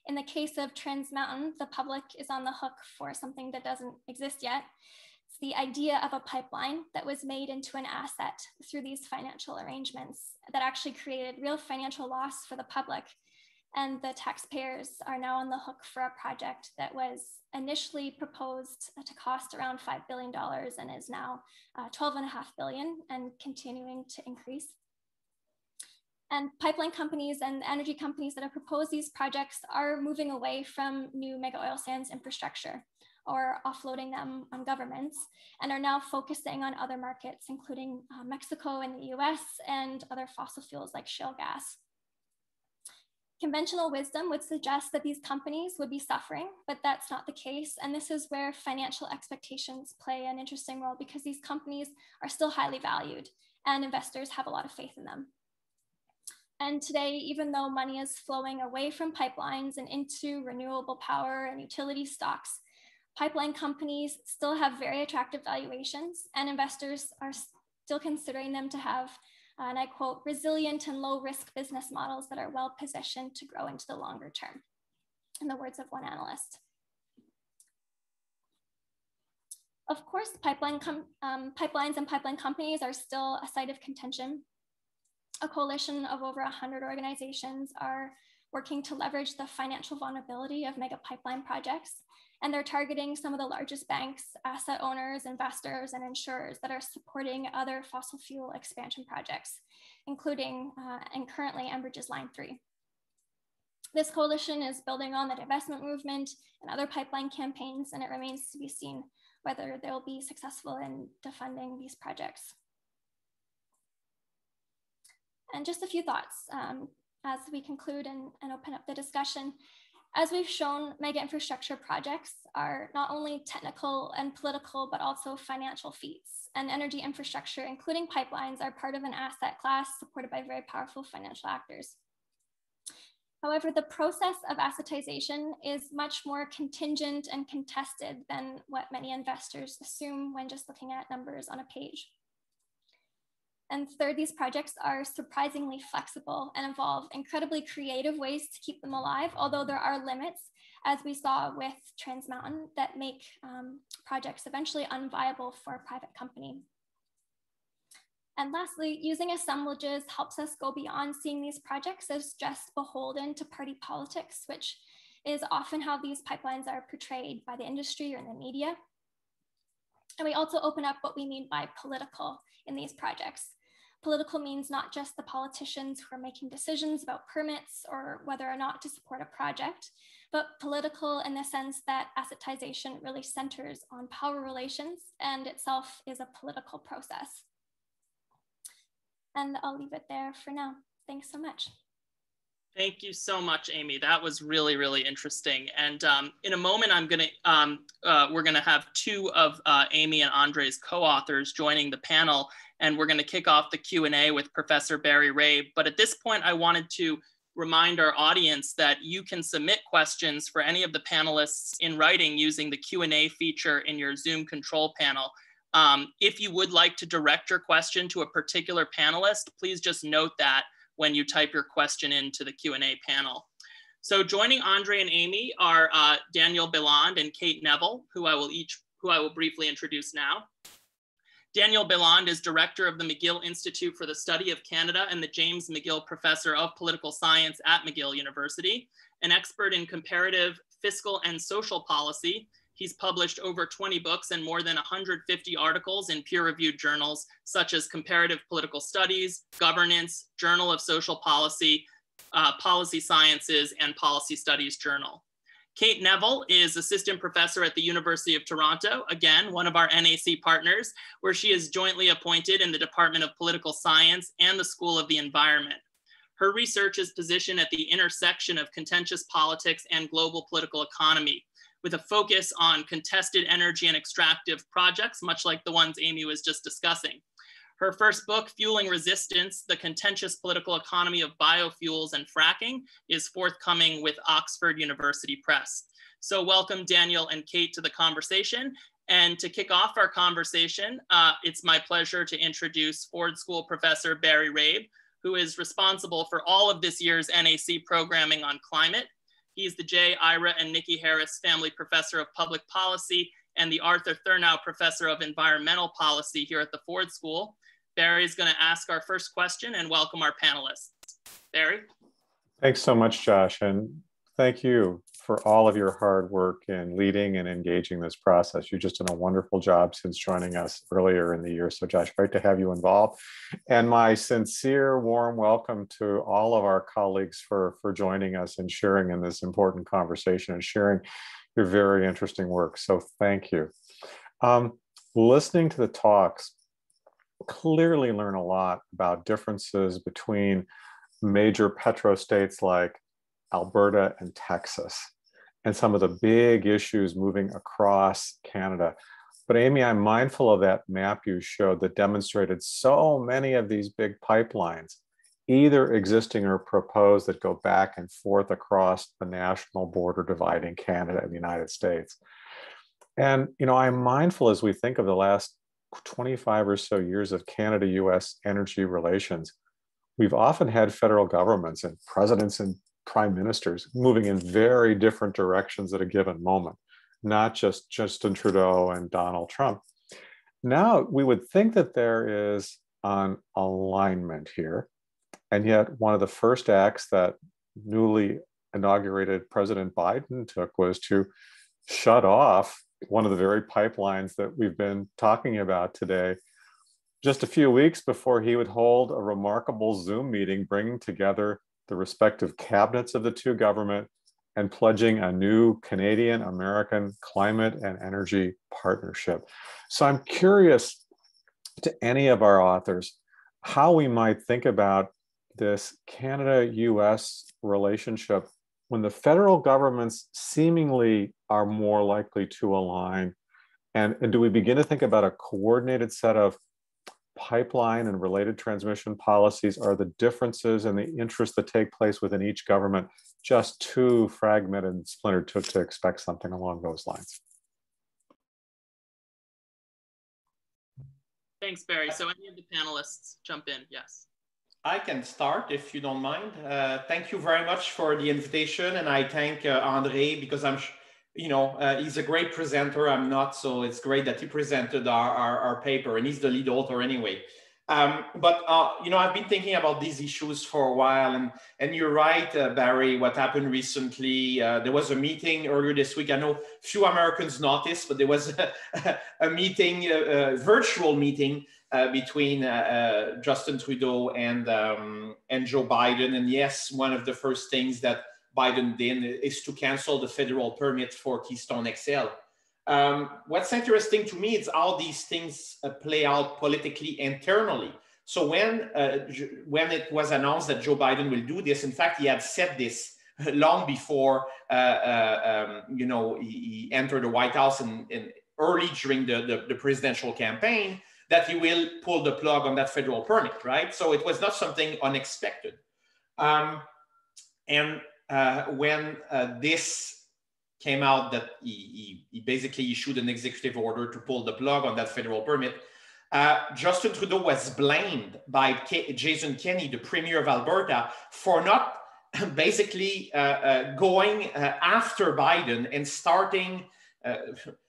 in the case of Trans Mountain, the public is on the hook for something that doesn't exist yet. It's the idea of a pipeline that was made into an asset through these financial arrangements that actually created real financial loss for the public and the taxpayers are now on the hook for a project that was initially proposed to cost around $5 billion and is now uh, 12.5 billion and continuing to increase. And pipeline companies and energy companies that have proposed these projects are moving away from new mega oil sands infrastructure or offloading them on governments and are now focusing on other markets, including uh, Mexico and the US and other fossil fuels like shale gas. Conventional wisdom would suggest that these companies would be suffering, but that's not the case. And this is where financial expectations play an interesting role because these companies are still highly valued and investors have a lot of faith in them. And today, even though money is flowing away from pipelines and into renewable power and utility stocks, pipeline companies still have very attractive valuations and investors are still considering them to have and I quote, resilient and low risk business models that are well positioned to grow into the longer term, in the words of one analyst. Of course, pipeline um, pipelines and pipeline companies are still a site of contention. A coalition of over 100 organizations are working to leverage the financial vulnerability of mega pipeline projects and they're targeting some of the largest banks, asset owners, investors, and insurers that are supporting other fossil fuel expansion projects, including uh, and currently Enbridge's Line 3. This coalition is building on the divestment movement and other pipeline campaigns, and it remains to be seen whether they'll be successful in defunding these projects. And just a few thoughts um, as we conclude and, and open up the discussion. As we've shown, mega infrastructure projects are not only technical and political, but also financial feats. And energy infrastructure, including pipelines, are part of an asset class supported by very powerful financial actors. However, the process of assetization is much more contingent and contested than what many investors assume when just looking at numbers on a page. And third, these projects are surprisingly flexible and involve incredibly creative ways to keep them alive, although there are limits, as we saw with Trans Mountain, that make um, projects eventually unviable for a private company. And lastly, using assemblages helps us go beyond seeing these projects as just beholden to party politics, which is often how these pipelines are portrayed by the industry or in the media. And we also open up what we mean by political in these projects. Political means not just the politicians who are making decisions about permits or whether or not to support a project, but political in the sense that assetization really centers on power relations and itself is a political process. And I'll leave it there for now. Thanks so much. Thank you so much, Amy. That was really, really interesting. And um, in a moment, I'm gonna, um, uh, we're gonna have two of uh, Amy and Andre's co-authors joining the panel, and we're gonna kick off the Q&A with Professor Barry Rabe. But at this point, I wanted to remind our audience that you can submit questions for any of the panelists in writing using the Q&A feature in your Zoom control panel. Um, if you would like to direct your question to a particular panelist, please just note that when you type your question into the Q&A panel. So joining Andre and Amy are uh, Daniel Beland and Kate Neville, who I will each who I will briefly introduce now. Daniel Beland is director of the McGill Institute for the Study of Canada and the James McGill Professor of Political Science at McGill University, an expert in comparative fiscal and social policy, He's published over 20 books and more than 150 articles in peer-reviewed journals such as Comparative Political Studies, Governance, Journal of Social Policy, uh, Policy Sciences, and Policy Studies Journal. Kate Neville is assistant professor at the University of Toronto, again, one of our NAC partners, where she is jointly appointed in the Department of Political Science and the School of the Environment. Her research is positioned at the intersection of contentious politics and global political economy, with a focus on contested energy and extractive projects, much like the ones Amy was just discussing. Her first book, Fueling Resistance, The Contentious Political Economy of Biofuels and Fracking, is forthcoming with Oxford University Press. So welcome Daniel and Kate to the conversation. And to kick off our conversation, uh, it's my pleasure to introduce Ford School professor Barry Rabe, who is responsible for all of this year's NAC programming on climate. He's the J. Ira and Nikki Harris Family Professor of Public Policy and the Arthur Thurnau Professor of Environmental Policy here at the Ford School. Barry is going to ask our first question and welcome our panelists. Barry? Thanks so much, Josh. And thank you for all of your hard work in leading and engaging this process. You've just done a wonderful job since joining us earlier in the year. So Josh, great to have you involved. And my sincere, warm welcome to all of our colleagues for, for joining us and sharing in this important conversation and sharing your very interesting work. So thank you. Um, listening to the talks clearly learn a lot about differences between major petrostates like Alberta and Texas and some of the big issues moving across Canada. But Amy, I'm mindful of that map you showed that demonstrated so many of these big pipelines, either existing or proposed, that go back and forth across the national border dividing Canada and the United States. And you know, I'm mindful as we think of the last 25 or so years of Canada US energy relations, we've often had federal governments and presidents and prime ministers moving in very different directions at a given moment, not just Justin Trudeau and Donald Trump. Now we would think that there is an alignment here. And yet, one of the first acts that newly inaugurated President Biden took was to shut off one of the very pipelines that we've been talking about today, just a few weeks before he would hold a remarkable Zoom meeting bringing together the respective cabinets of the two government and pledging a new Canadian American climate and energy partnership. So I'm curious to any of our authors how we might think about this Canada US relationship when the federal governments seemingly are more likely to align, and, and do we begin to think about a coordinated set of pipeline and related transmission policies? Are the differences and the interests that take place within each government just too fragmented and splintered to, to expect something along those lines? Thanks, Barry. So any of the panelists jump in, yes. I can start if you don't mind. Uh, thank you very much for the invitation, and I thank uh, Andre because I'm, you know, uh, he's a great presenter. I'm not, so it's great that he presented our, our, our paper, and he's the lead author anyway. Um, but uh, you know, I've been thinking about these issues for a while, and and you're right, uh, Barry. What happened recently? Uh, there was a meeting earlier this week. I know few Americans noticed, but there was a, a meeting, a, a virtual meeting uh, between uh, uh, Justin Trudeau and um, and Joe Biden. And yes, one of the first things that Biden did is to cancel the federal permit for Keystone XL. Um, what's interesting to me is how these things uh, play out politically internally. So when uh, when it was announced that Joe Biden will do this, in fact, he had said this long before uh, um, you know he, he, entered the White House and, early during the, the, the presidential campaign that he will pull the plug on that federal permit, right? So it was not something unexpected. Um, and uh, when uh, this came out that he, he, he, basically issued an executive order to pull the plug on that federal permit, uh, Justin Trudeau was blamed by K Jason Kenney, the premier of Alberta, for not basically uh, uh, going uh, after Biden and starting,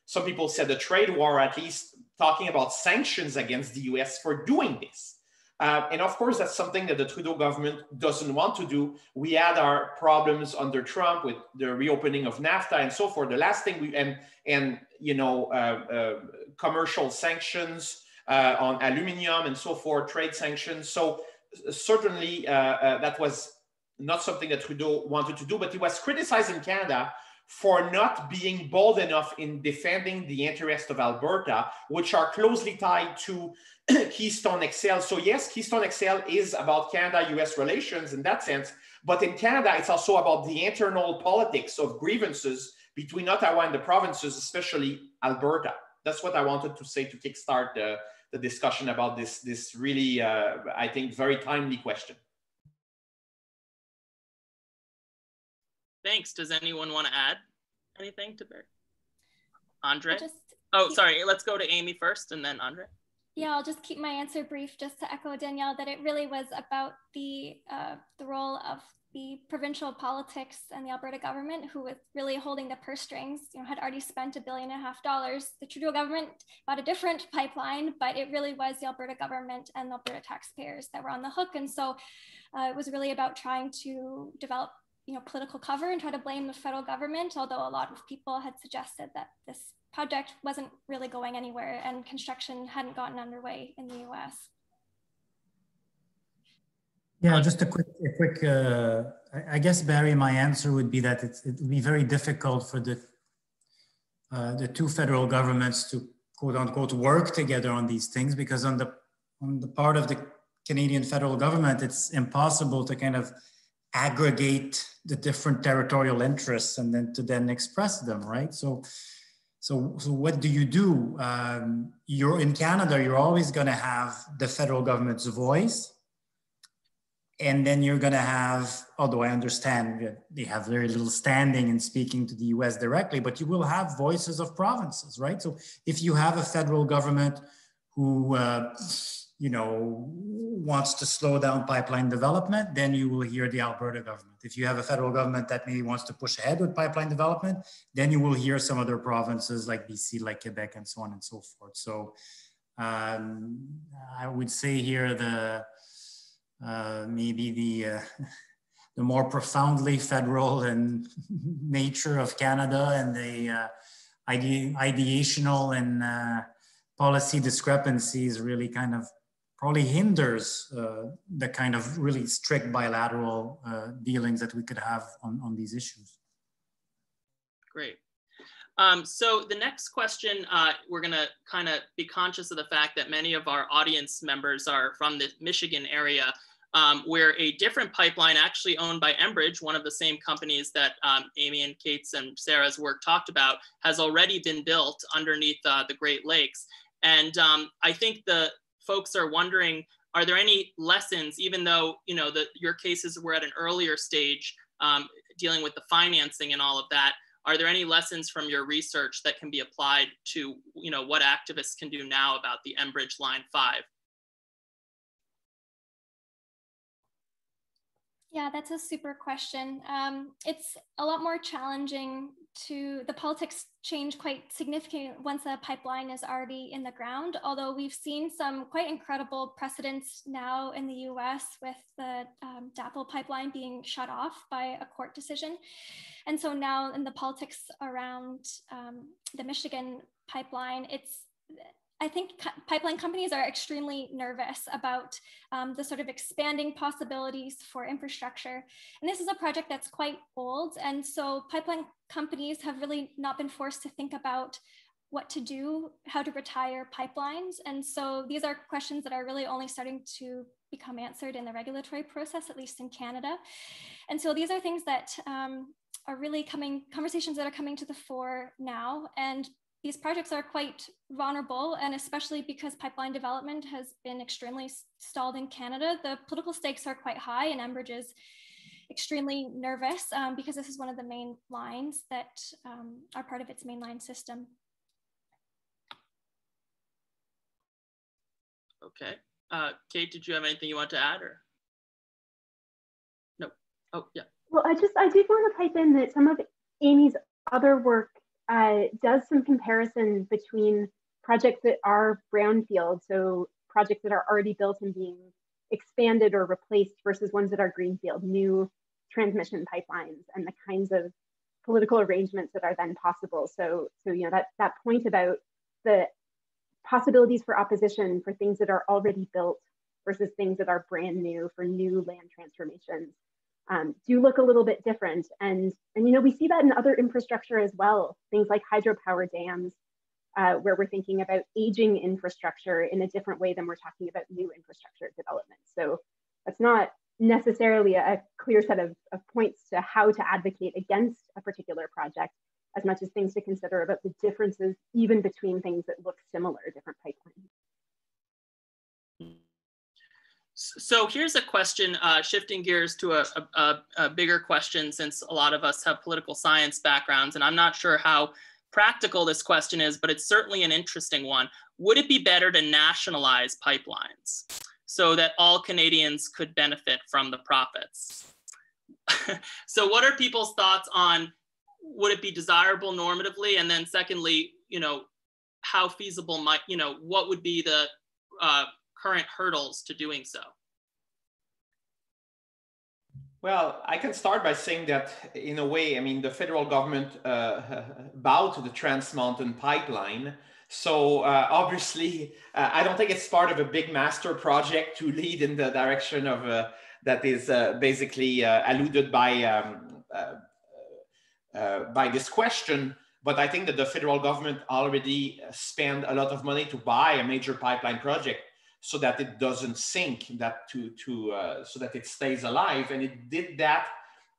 some people said a trade war, at least talking about sanctions against the US for doing this. Uh, and of course, that's something that the Trudeau government doesn't want to do. We had our problems under Trump with the reopening of NAFTA and so forth. The last thing we and and you know uh, uh, commercial sanctions uh, on aluminium and so forth, trade sanctions. So certainly uh, uh, that was not something that Trudeau wanted to do. But he was criticized in Canada for not being bold enough in defending the interests of Alberta, which are closely tied to Keystone XL. So yes, Keystone XL is about Canada-US relations in that sense, but in Canada, it's also about the internal politics of grievances between Ottawa and the provinces, especially Alberta. That's what I wanted to say to kickstart the, the discussion about this, this really, uh, I think, very timely question. Thanks. Does anyone want to add anything to Barry? Andre? Just, oh, sorry. Let's go to Amy first and then Andre. Yeah, I'll just keep my answer brief just to echo Danielle that it really was about the, uh, the role of the provincial politics and the Alberta government, who was really holding the purse strings, you know, had already spent a billion and a half dollars. The Trudeau government bought a different pipeline, but it really was the Alberta government and the Alberta taxpayers that were on the hook. And so uh, it was really about trying to develop you know, political cover and try to blame the federal government, although a lot of people had suggested that this project wasn't really going anywhere and construction hadn't gotten underway in the US. Yeah, just a quick, a quick. Uh, I guess Barry, my answer would be that it would be very difficult for the uh, the two federal governments to quote unquote work together on these things because on the on the part of the Canadian federal government, it's impossible to kind of aggregate the different territorial interests and then to then express them, right? So, so, so what do you do? Um, you're in Canada, you're always going to have the federal government's voice. And then you're going to have, although I understand that they have very little standing in speaking to the US directly, but you will have voices of provinces, right? So if you have a federal government who, uh, you know, wants to slow down pipeline development, then you will hear the Alberta government. If you have a federal government that maybe wants to push ahead with pipeline development, then you will hear some other provinces like BC, like Quebec, and so on and so forth. So um, I would say here the uh, maybe the uh, the more profoundly federal and nature of Canada and the uh, ide ideational and uh, policy discrepancies really kind of probably hinders uh, the kind of really strict bilateral uh, dealings that we could have on, on these issues. Great. Um, so the next question, uh, we're going to kind of be conscious of the fact that many of our audience members are from the Michigan area, um, where a different pipeline actually owned by Enbridge, one of the same companies that um, Amy and Kate's and Sarah's work talked about, has already been built underneath uh, the Great Lakes. And um, I think the, folks are wondering, are there any lessons, even though you know that your cases were at an earlier stage um, dealing with the financing and all of that, are there any lessons from your research that can be applied to you know what activists can do now about the Enbridge Line 5? Yeah, that's a super question. Um, it's a lot more challenging to the politics change quite significantly once a pipeline is already in the ground. Although we've seen some quite incredible precedents now in the US with the um, DAPL pipeline being shut off by a court decision. And so now in the politics around um, the Michigan pipeline, it's I think pipeline companies are extremely nervous about um, the sort of expanding possibilities for infrastructure. And this is a project that's quite old. And so pipeline companies have really not been forced to think about what to do, how to retire pipelines. And so these are questions that are really only starting to become answered in the regulatory process, at least in Canada. And so these are things that um, are really coming, conversations that are coming to the fore now. And these projects are quite vulnerable, and especially because pipeline development has been extremely stalled in Canada, the political stakes are quite high, and Enbridge is extremely nervous um, because this is one of the main lines that um, are part of its mainline system. Okay. Uh, Kate, did you have anything you want to add or? No. Oh, yeah. Well, I just, I did want to pipe in that some of Amy's other work uh, does some comparison between projects that are brownfield, so projects that are already built and being expanded or replaced versus ones that are greenfield, new transmission pipelines and the kinds of political arrangements that are then possible. So, so you know that that point about the possibilities for opposition for things that are already built versus things that are brand new for new land transformations. Um, do look a little bit different. And, and, you know, we see that in other infrastructure as well, things like hydropower dams, uh, where we're thinking about aging infrastructure in a different way than we're talking about new infrastructure development. So that's not necessarily a clear set of, of points to how to advocate against a particular project, as much as things to consider about the differences even between things that look similar, different pipelines. So here's a question, uh, shifting gears to a, a, a, bigger question since a lot of us have political science backgrounds, and I'm not sure how practical this question is, but it's certainly an interesting one. Would it be better to nationalize pipelines so that all Canadians could benefit from the profits? so what are people's thoughts on would it be desirable normatively? And then secondly, you know, how feasible might, you know, what would be the uh, current hurdles to doing so? Well, I can start by saying that, in a way, I mean, the federal government uh, bowed to the Trans Mountain Pipeline. So uh, obviously, uh, I don't think it's part of a big master project to lead in the direction of uh, that is uh, basically uh, alluded by um, by this question. But I think that the federal government already spent a lot of money to buy a major pipeline project so that it doesn't sink, that to, to uh, so that it stays alive. And it did that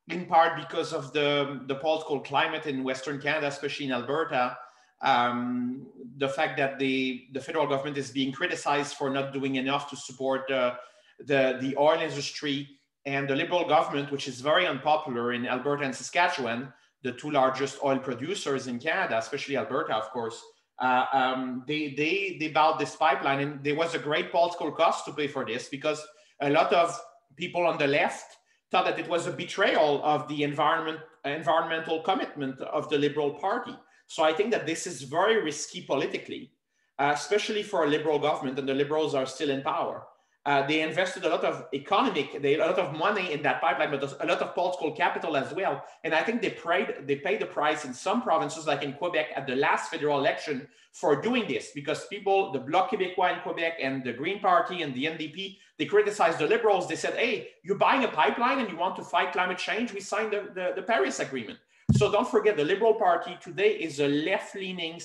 in part because of the, the political climate in Western Canada, especially in Alberta. Um, the fact that the, the federal government is being criticized for not doing enough to support uh, the, the oil industry and the Liberal government, which is very unpopular in Alberta and Saskatchewan, the two largest oil producers in Canada, especially Alberta, of course, uh, um, they, they, they bought this pipeline and there was a great political cost to pay for this because a lot of people on the left thought that it was a betrayal of the environment, environmental commitment of the Liberal Party. So I think that this is very risky politically, uh, especially for a Liberal government and the Liberals are still in power. Uh, they invested a lot of economic, they, a lot of money in that pipeline, but a lot of political capital as well. And I think they paid, they paid the price in some provinces, like in Quebec at the last federal election, for doing this because people, the Bloc Québécois in Quebec and the Green Party and the NDP, they criticized the Liberals. They said, hey, you're buying a pipeline and you want to fight climate change. We signed the, the, the Paris Agreement. So don't forget, the Liberal Party today is a left-leaning,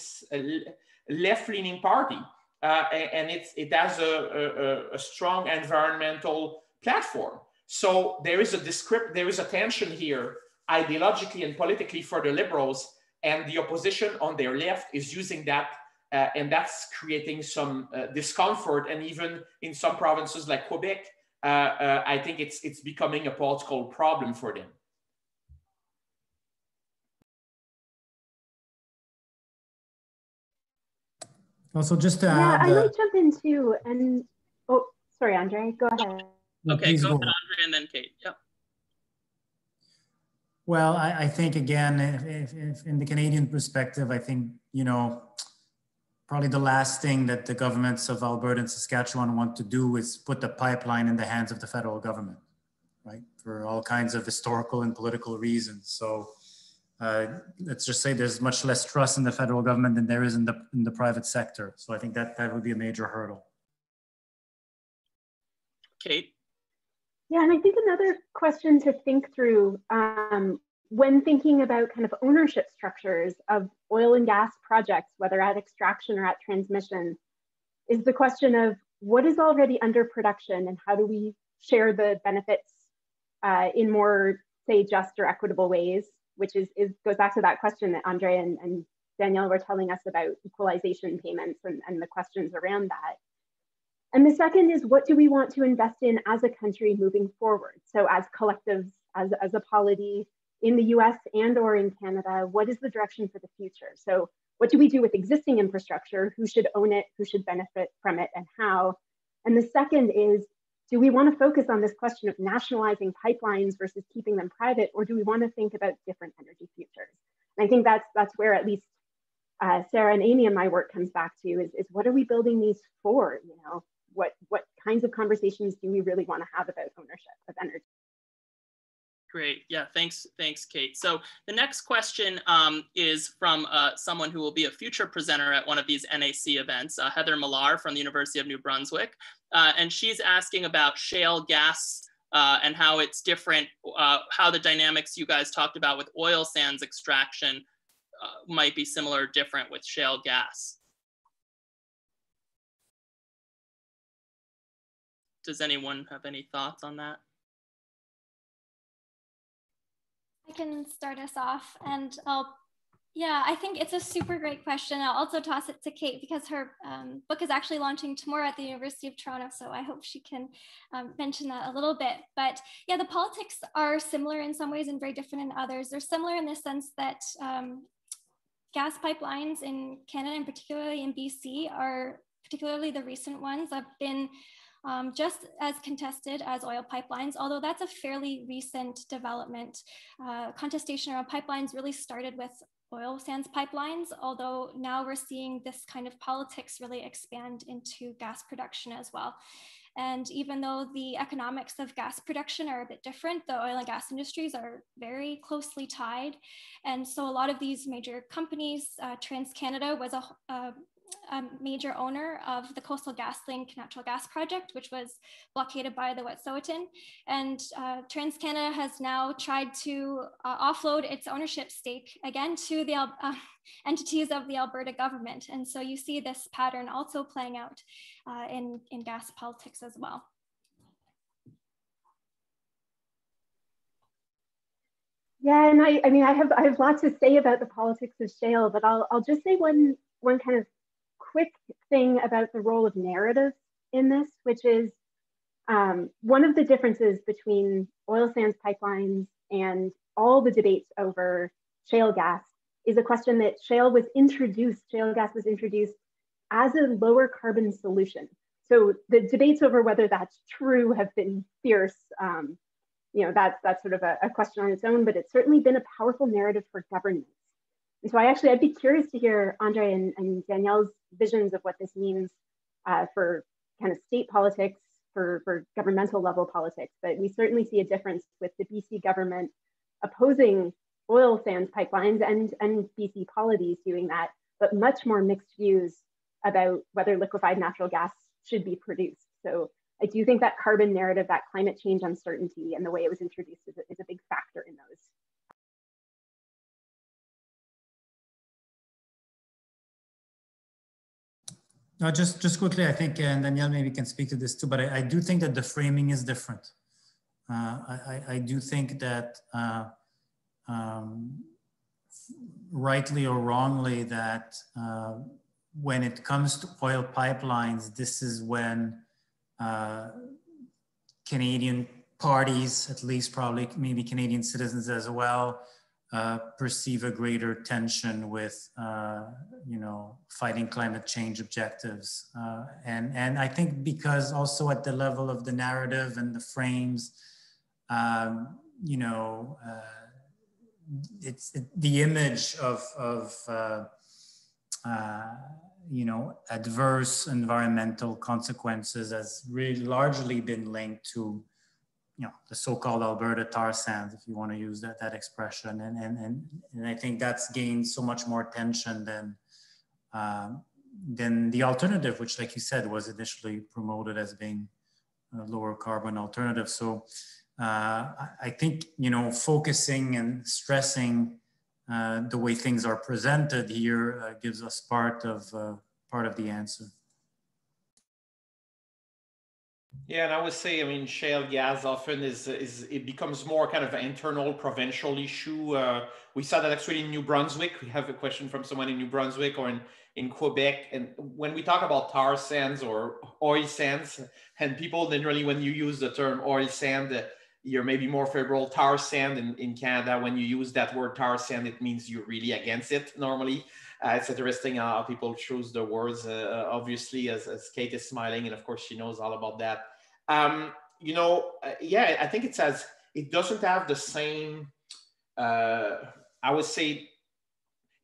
left-leaning party uh, and it has a, a, a, strong environmental platform. So there is a descript, there is a tension here ideologically and politically for the liberals, and the opposition on their left is using that, uh, and that's creating some uh, discomfort. And even in some provinces like Quebec, uh, uh, I think it's it's becoming a political problem for them. Also, just to yeah, add, I might jump in too. And oh, sorry, Andre, go ahead. Okay, go, go ahead, Andre, and then Kate. Yep. Well, I, I think again, if, if, in the Canadian perspective, I think you know probably the last thing that the governments of Alberta and Saskatchewan want to do is put the pipeline in the hands of the federal government, right? For all kinds of historical and political reasons. So uh, let's just say there's much less trust in the federal government than there is in the, in the private sector. So I think that that would be a major hurdle. Kate? Yeah, and I think another question to think through um, when thinking about kind of ownership structures of oil and gas projects, whether at extraction or at transmission, is the question of what is already under production and how do we share the benefits uh, in more, say, just or equitable ways which is, is goes back to that question that Andre and, and Danielle were telling us about equalization payments and, and the questions around that. And the second is what do we want to invest in as a country moving forward? So as collectives, as, as a polity in the US and or in Canada, what is the direction for the future? So what do we do with existing infrastructure? Who should own it? Who should benefit from it and how? And the second is do we want to focus on this question of nationalizing pipelines versus keeping them private, or do we want to think about different energy futures? And I think that's that's where at least uh, Sarah and Amy and my work comes back to is, is what are we building these for? You know, what what kinds of conversations do we really want to have about ownership of energy? Great. Yeah, thanks, thanks, Kate. So the next question um, is from uh, someone who will be a future presenter at one of these NAC events, uh, Heather Millar from the University of New Brunswick. Uh, and she's asking about shale gas uh, and how it's different, uh, how the dynamics you guys talked about with oil sands extraction uh, might be similar or different with shale gas. Does anyone have any thoughts on that? I can start us off and I'll yeah, I think it's a super great question. I'll also toss it to Kate because her um, book is actually launching tomorrow at the University of Toronto. So I hope she can um, mention that a little bit. But yeah, the politics are similar in some ways and very different in others. They're similar in the sense that um, gas pipelines in Canada and particularly in BC are particularly the recent ones have been um, just as contested as oil pipelines, although that's a fairly recent development. Uh, contestation around pipelines really started with oil sands pipelines, although now we're seeing this kind of politics really expand into gas production as well. And even though the economics of gas production are a bit different, the oil and gas industries are very closely tied. And so a lot of these major companies, uh, TransCanada was a, a a major owner of the Coastal GasLink natural gas project, which was blockaded by the Wet'suwet'en. And uh, TransCanada has now tried to uh, offload its ownership stake again to the uh, entities of the Alberta government. And so you see this pattern also playing out uh, in, in gas politics as well. Yeah, and I, I mean, I have, I have lots to say about the politics of shale, but I'll, I'll just say one, one kind of quick thing about the role of narrative in this, which is um, one of the differences between oil sands pipelines and all the debates over shale gas is a question that shale was introduced, shale gas was introduced as a lower carbon solution. So the debates over whether that's true have been fierce. Um, you know, that's, that's sort of a, a question on its own, but it's certainly been a powerful narrative for government and so I actually, I'd be curious to hear Andre and, and Danielle's visions of what this means uh, for kind of state politics, for, for governmental level politics. But we certainly see a difference with the BC government opposing oil sands pipelines and, and BC polities doing that, but much more mixed views about whether liquefied natural gas should be produced. So I do think that carbon narrative, that climate change uncertainty and the way it was introduced is is a big factor in those. No, just just quickly, I think, and Danielle maybe can speak to this too, but I, I do think that the framing is different. Uh, I, I, do think that uh, um, rightly or wrongly that uh, when it comes to oil pipelines, this is when uh, Canadian parties, at least probably maybe Canadian citizens as well, uh, perceive a greater tension with, uh, you know, fighting climate change objectives. Uh, and, and I think because also at the level of the narrative and the frames, um, you know, uh, it's it, the image of, of uh, you know, adverse environmental consequences has really largely been linked to you know, the so-called Alberta tar sands, if you want to use that, that expression. And, and, and, and I think that's gained so much more attention than, um, than the alternative, which like you said, was initially promoted as being a lower carbon alternative. So uh, I think, you know, focusing and stressing uh, the way things are presented here uh, gives us part of, uh, part of the answer. Yeah, and I would say, I mean, shale gas often is is it becomes more kind of an internal provincial issue. Uh, we saw that actually in New Brunswick. We have a question from someone in New Brunswick or in in Quebec. And when we talk about tar sands or oil sands, and people generally, when you use the term oil sand, you're maybe more favorable tar sand in, in Canada. When you use that word tar sand, it means you're really against it normally. Uh, it's interesting how people choose the words. Uh, obviously, as, as Kate is smiling, and of course she knows all about that. Um, you know, uh, yeah, I think it says it doesn't have the same. Uh, I would say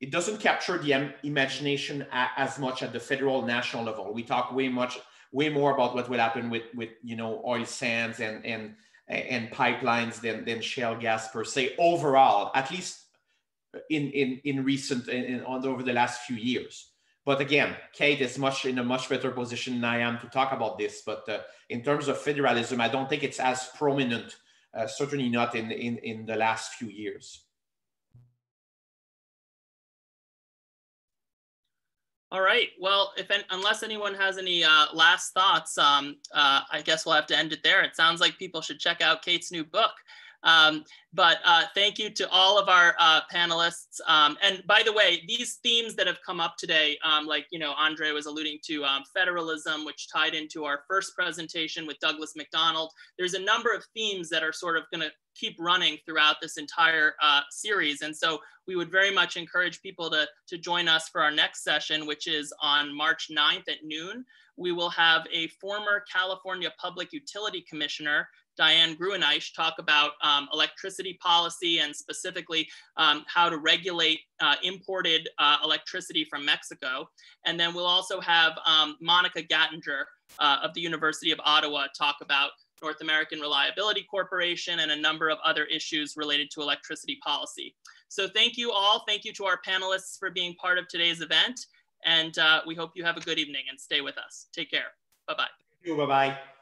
it doesn't capture the imagination as much at the federal national level. We talk way much, way more about what will happen with with you know oil sands and and and pipelines than than shale gas per se overall, at least in in in recent in, in over the last few years. but again, Kate is much in a much better position than I am to talk about this. But uh, in terms of federalism, I don't think it's as prominent, uh, certainly not in, in, in the last few years. All right. Well, if unless anyone has any uh, last thoughts, um, uh, I guess we'll have to end it there. It sounds like people should check out Kate's new book. Um, but uh, thank you to all of our uh, panelists. Um, and by the way, these themes that have come up today, um, like, you know, Andre was alluding to um, federalism, which tied into our first presentation with Douglas McDonald. There's a number of themes that are sort of gonna keep running throughout this entire uh, series. And so we would very much encourage people to, to join us for our next session, which is on March 9th at noon. We will have a former California Public Utility Commissioner, Diane Grueneich talk about um, electricity policy and specifically um, how to regulate uh, imported uh, electricity from Mexico. And then we'll also have um, Monica Gattinger uh, of the University of Ottawa talk about North American Reliability Corporation and a number of other issues related to electricity policy. So thank you all. Thank you to our panelists for being part of today's event. And uh, we hope you have a good evening and stay with us. Take care. Bye-bye. You bye-bye.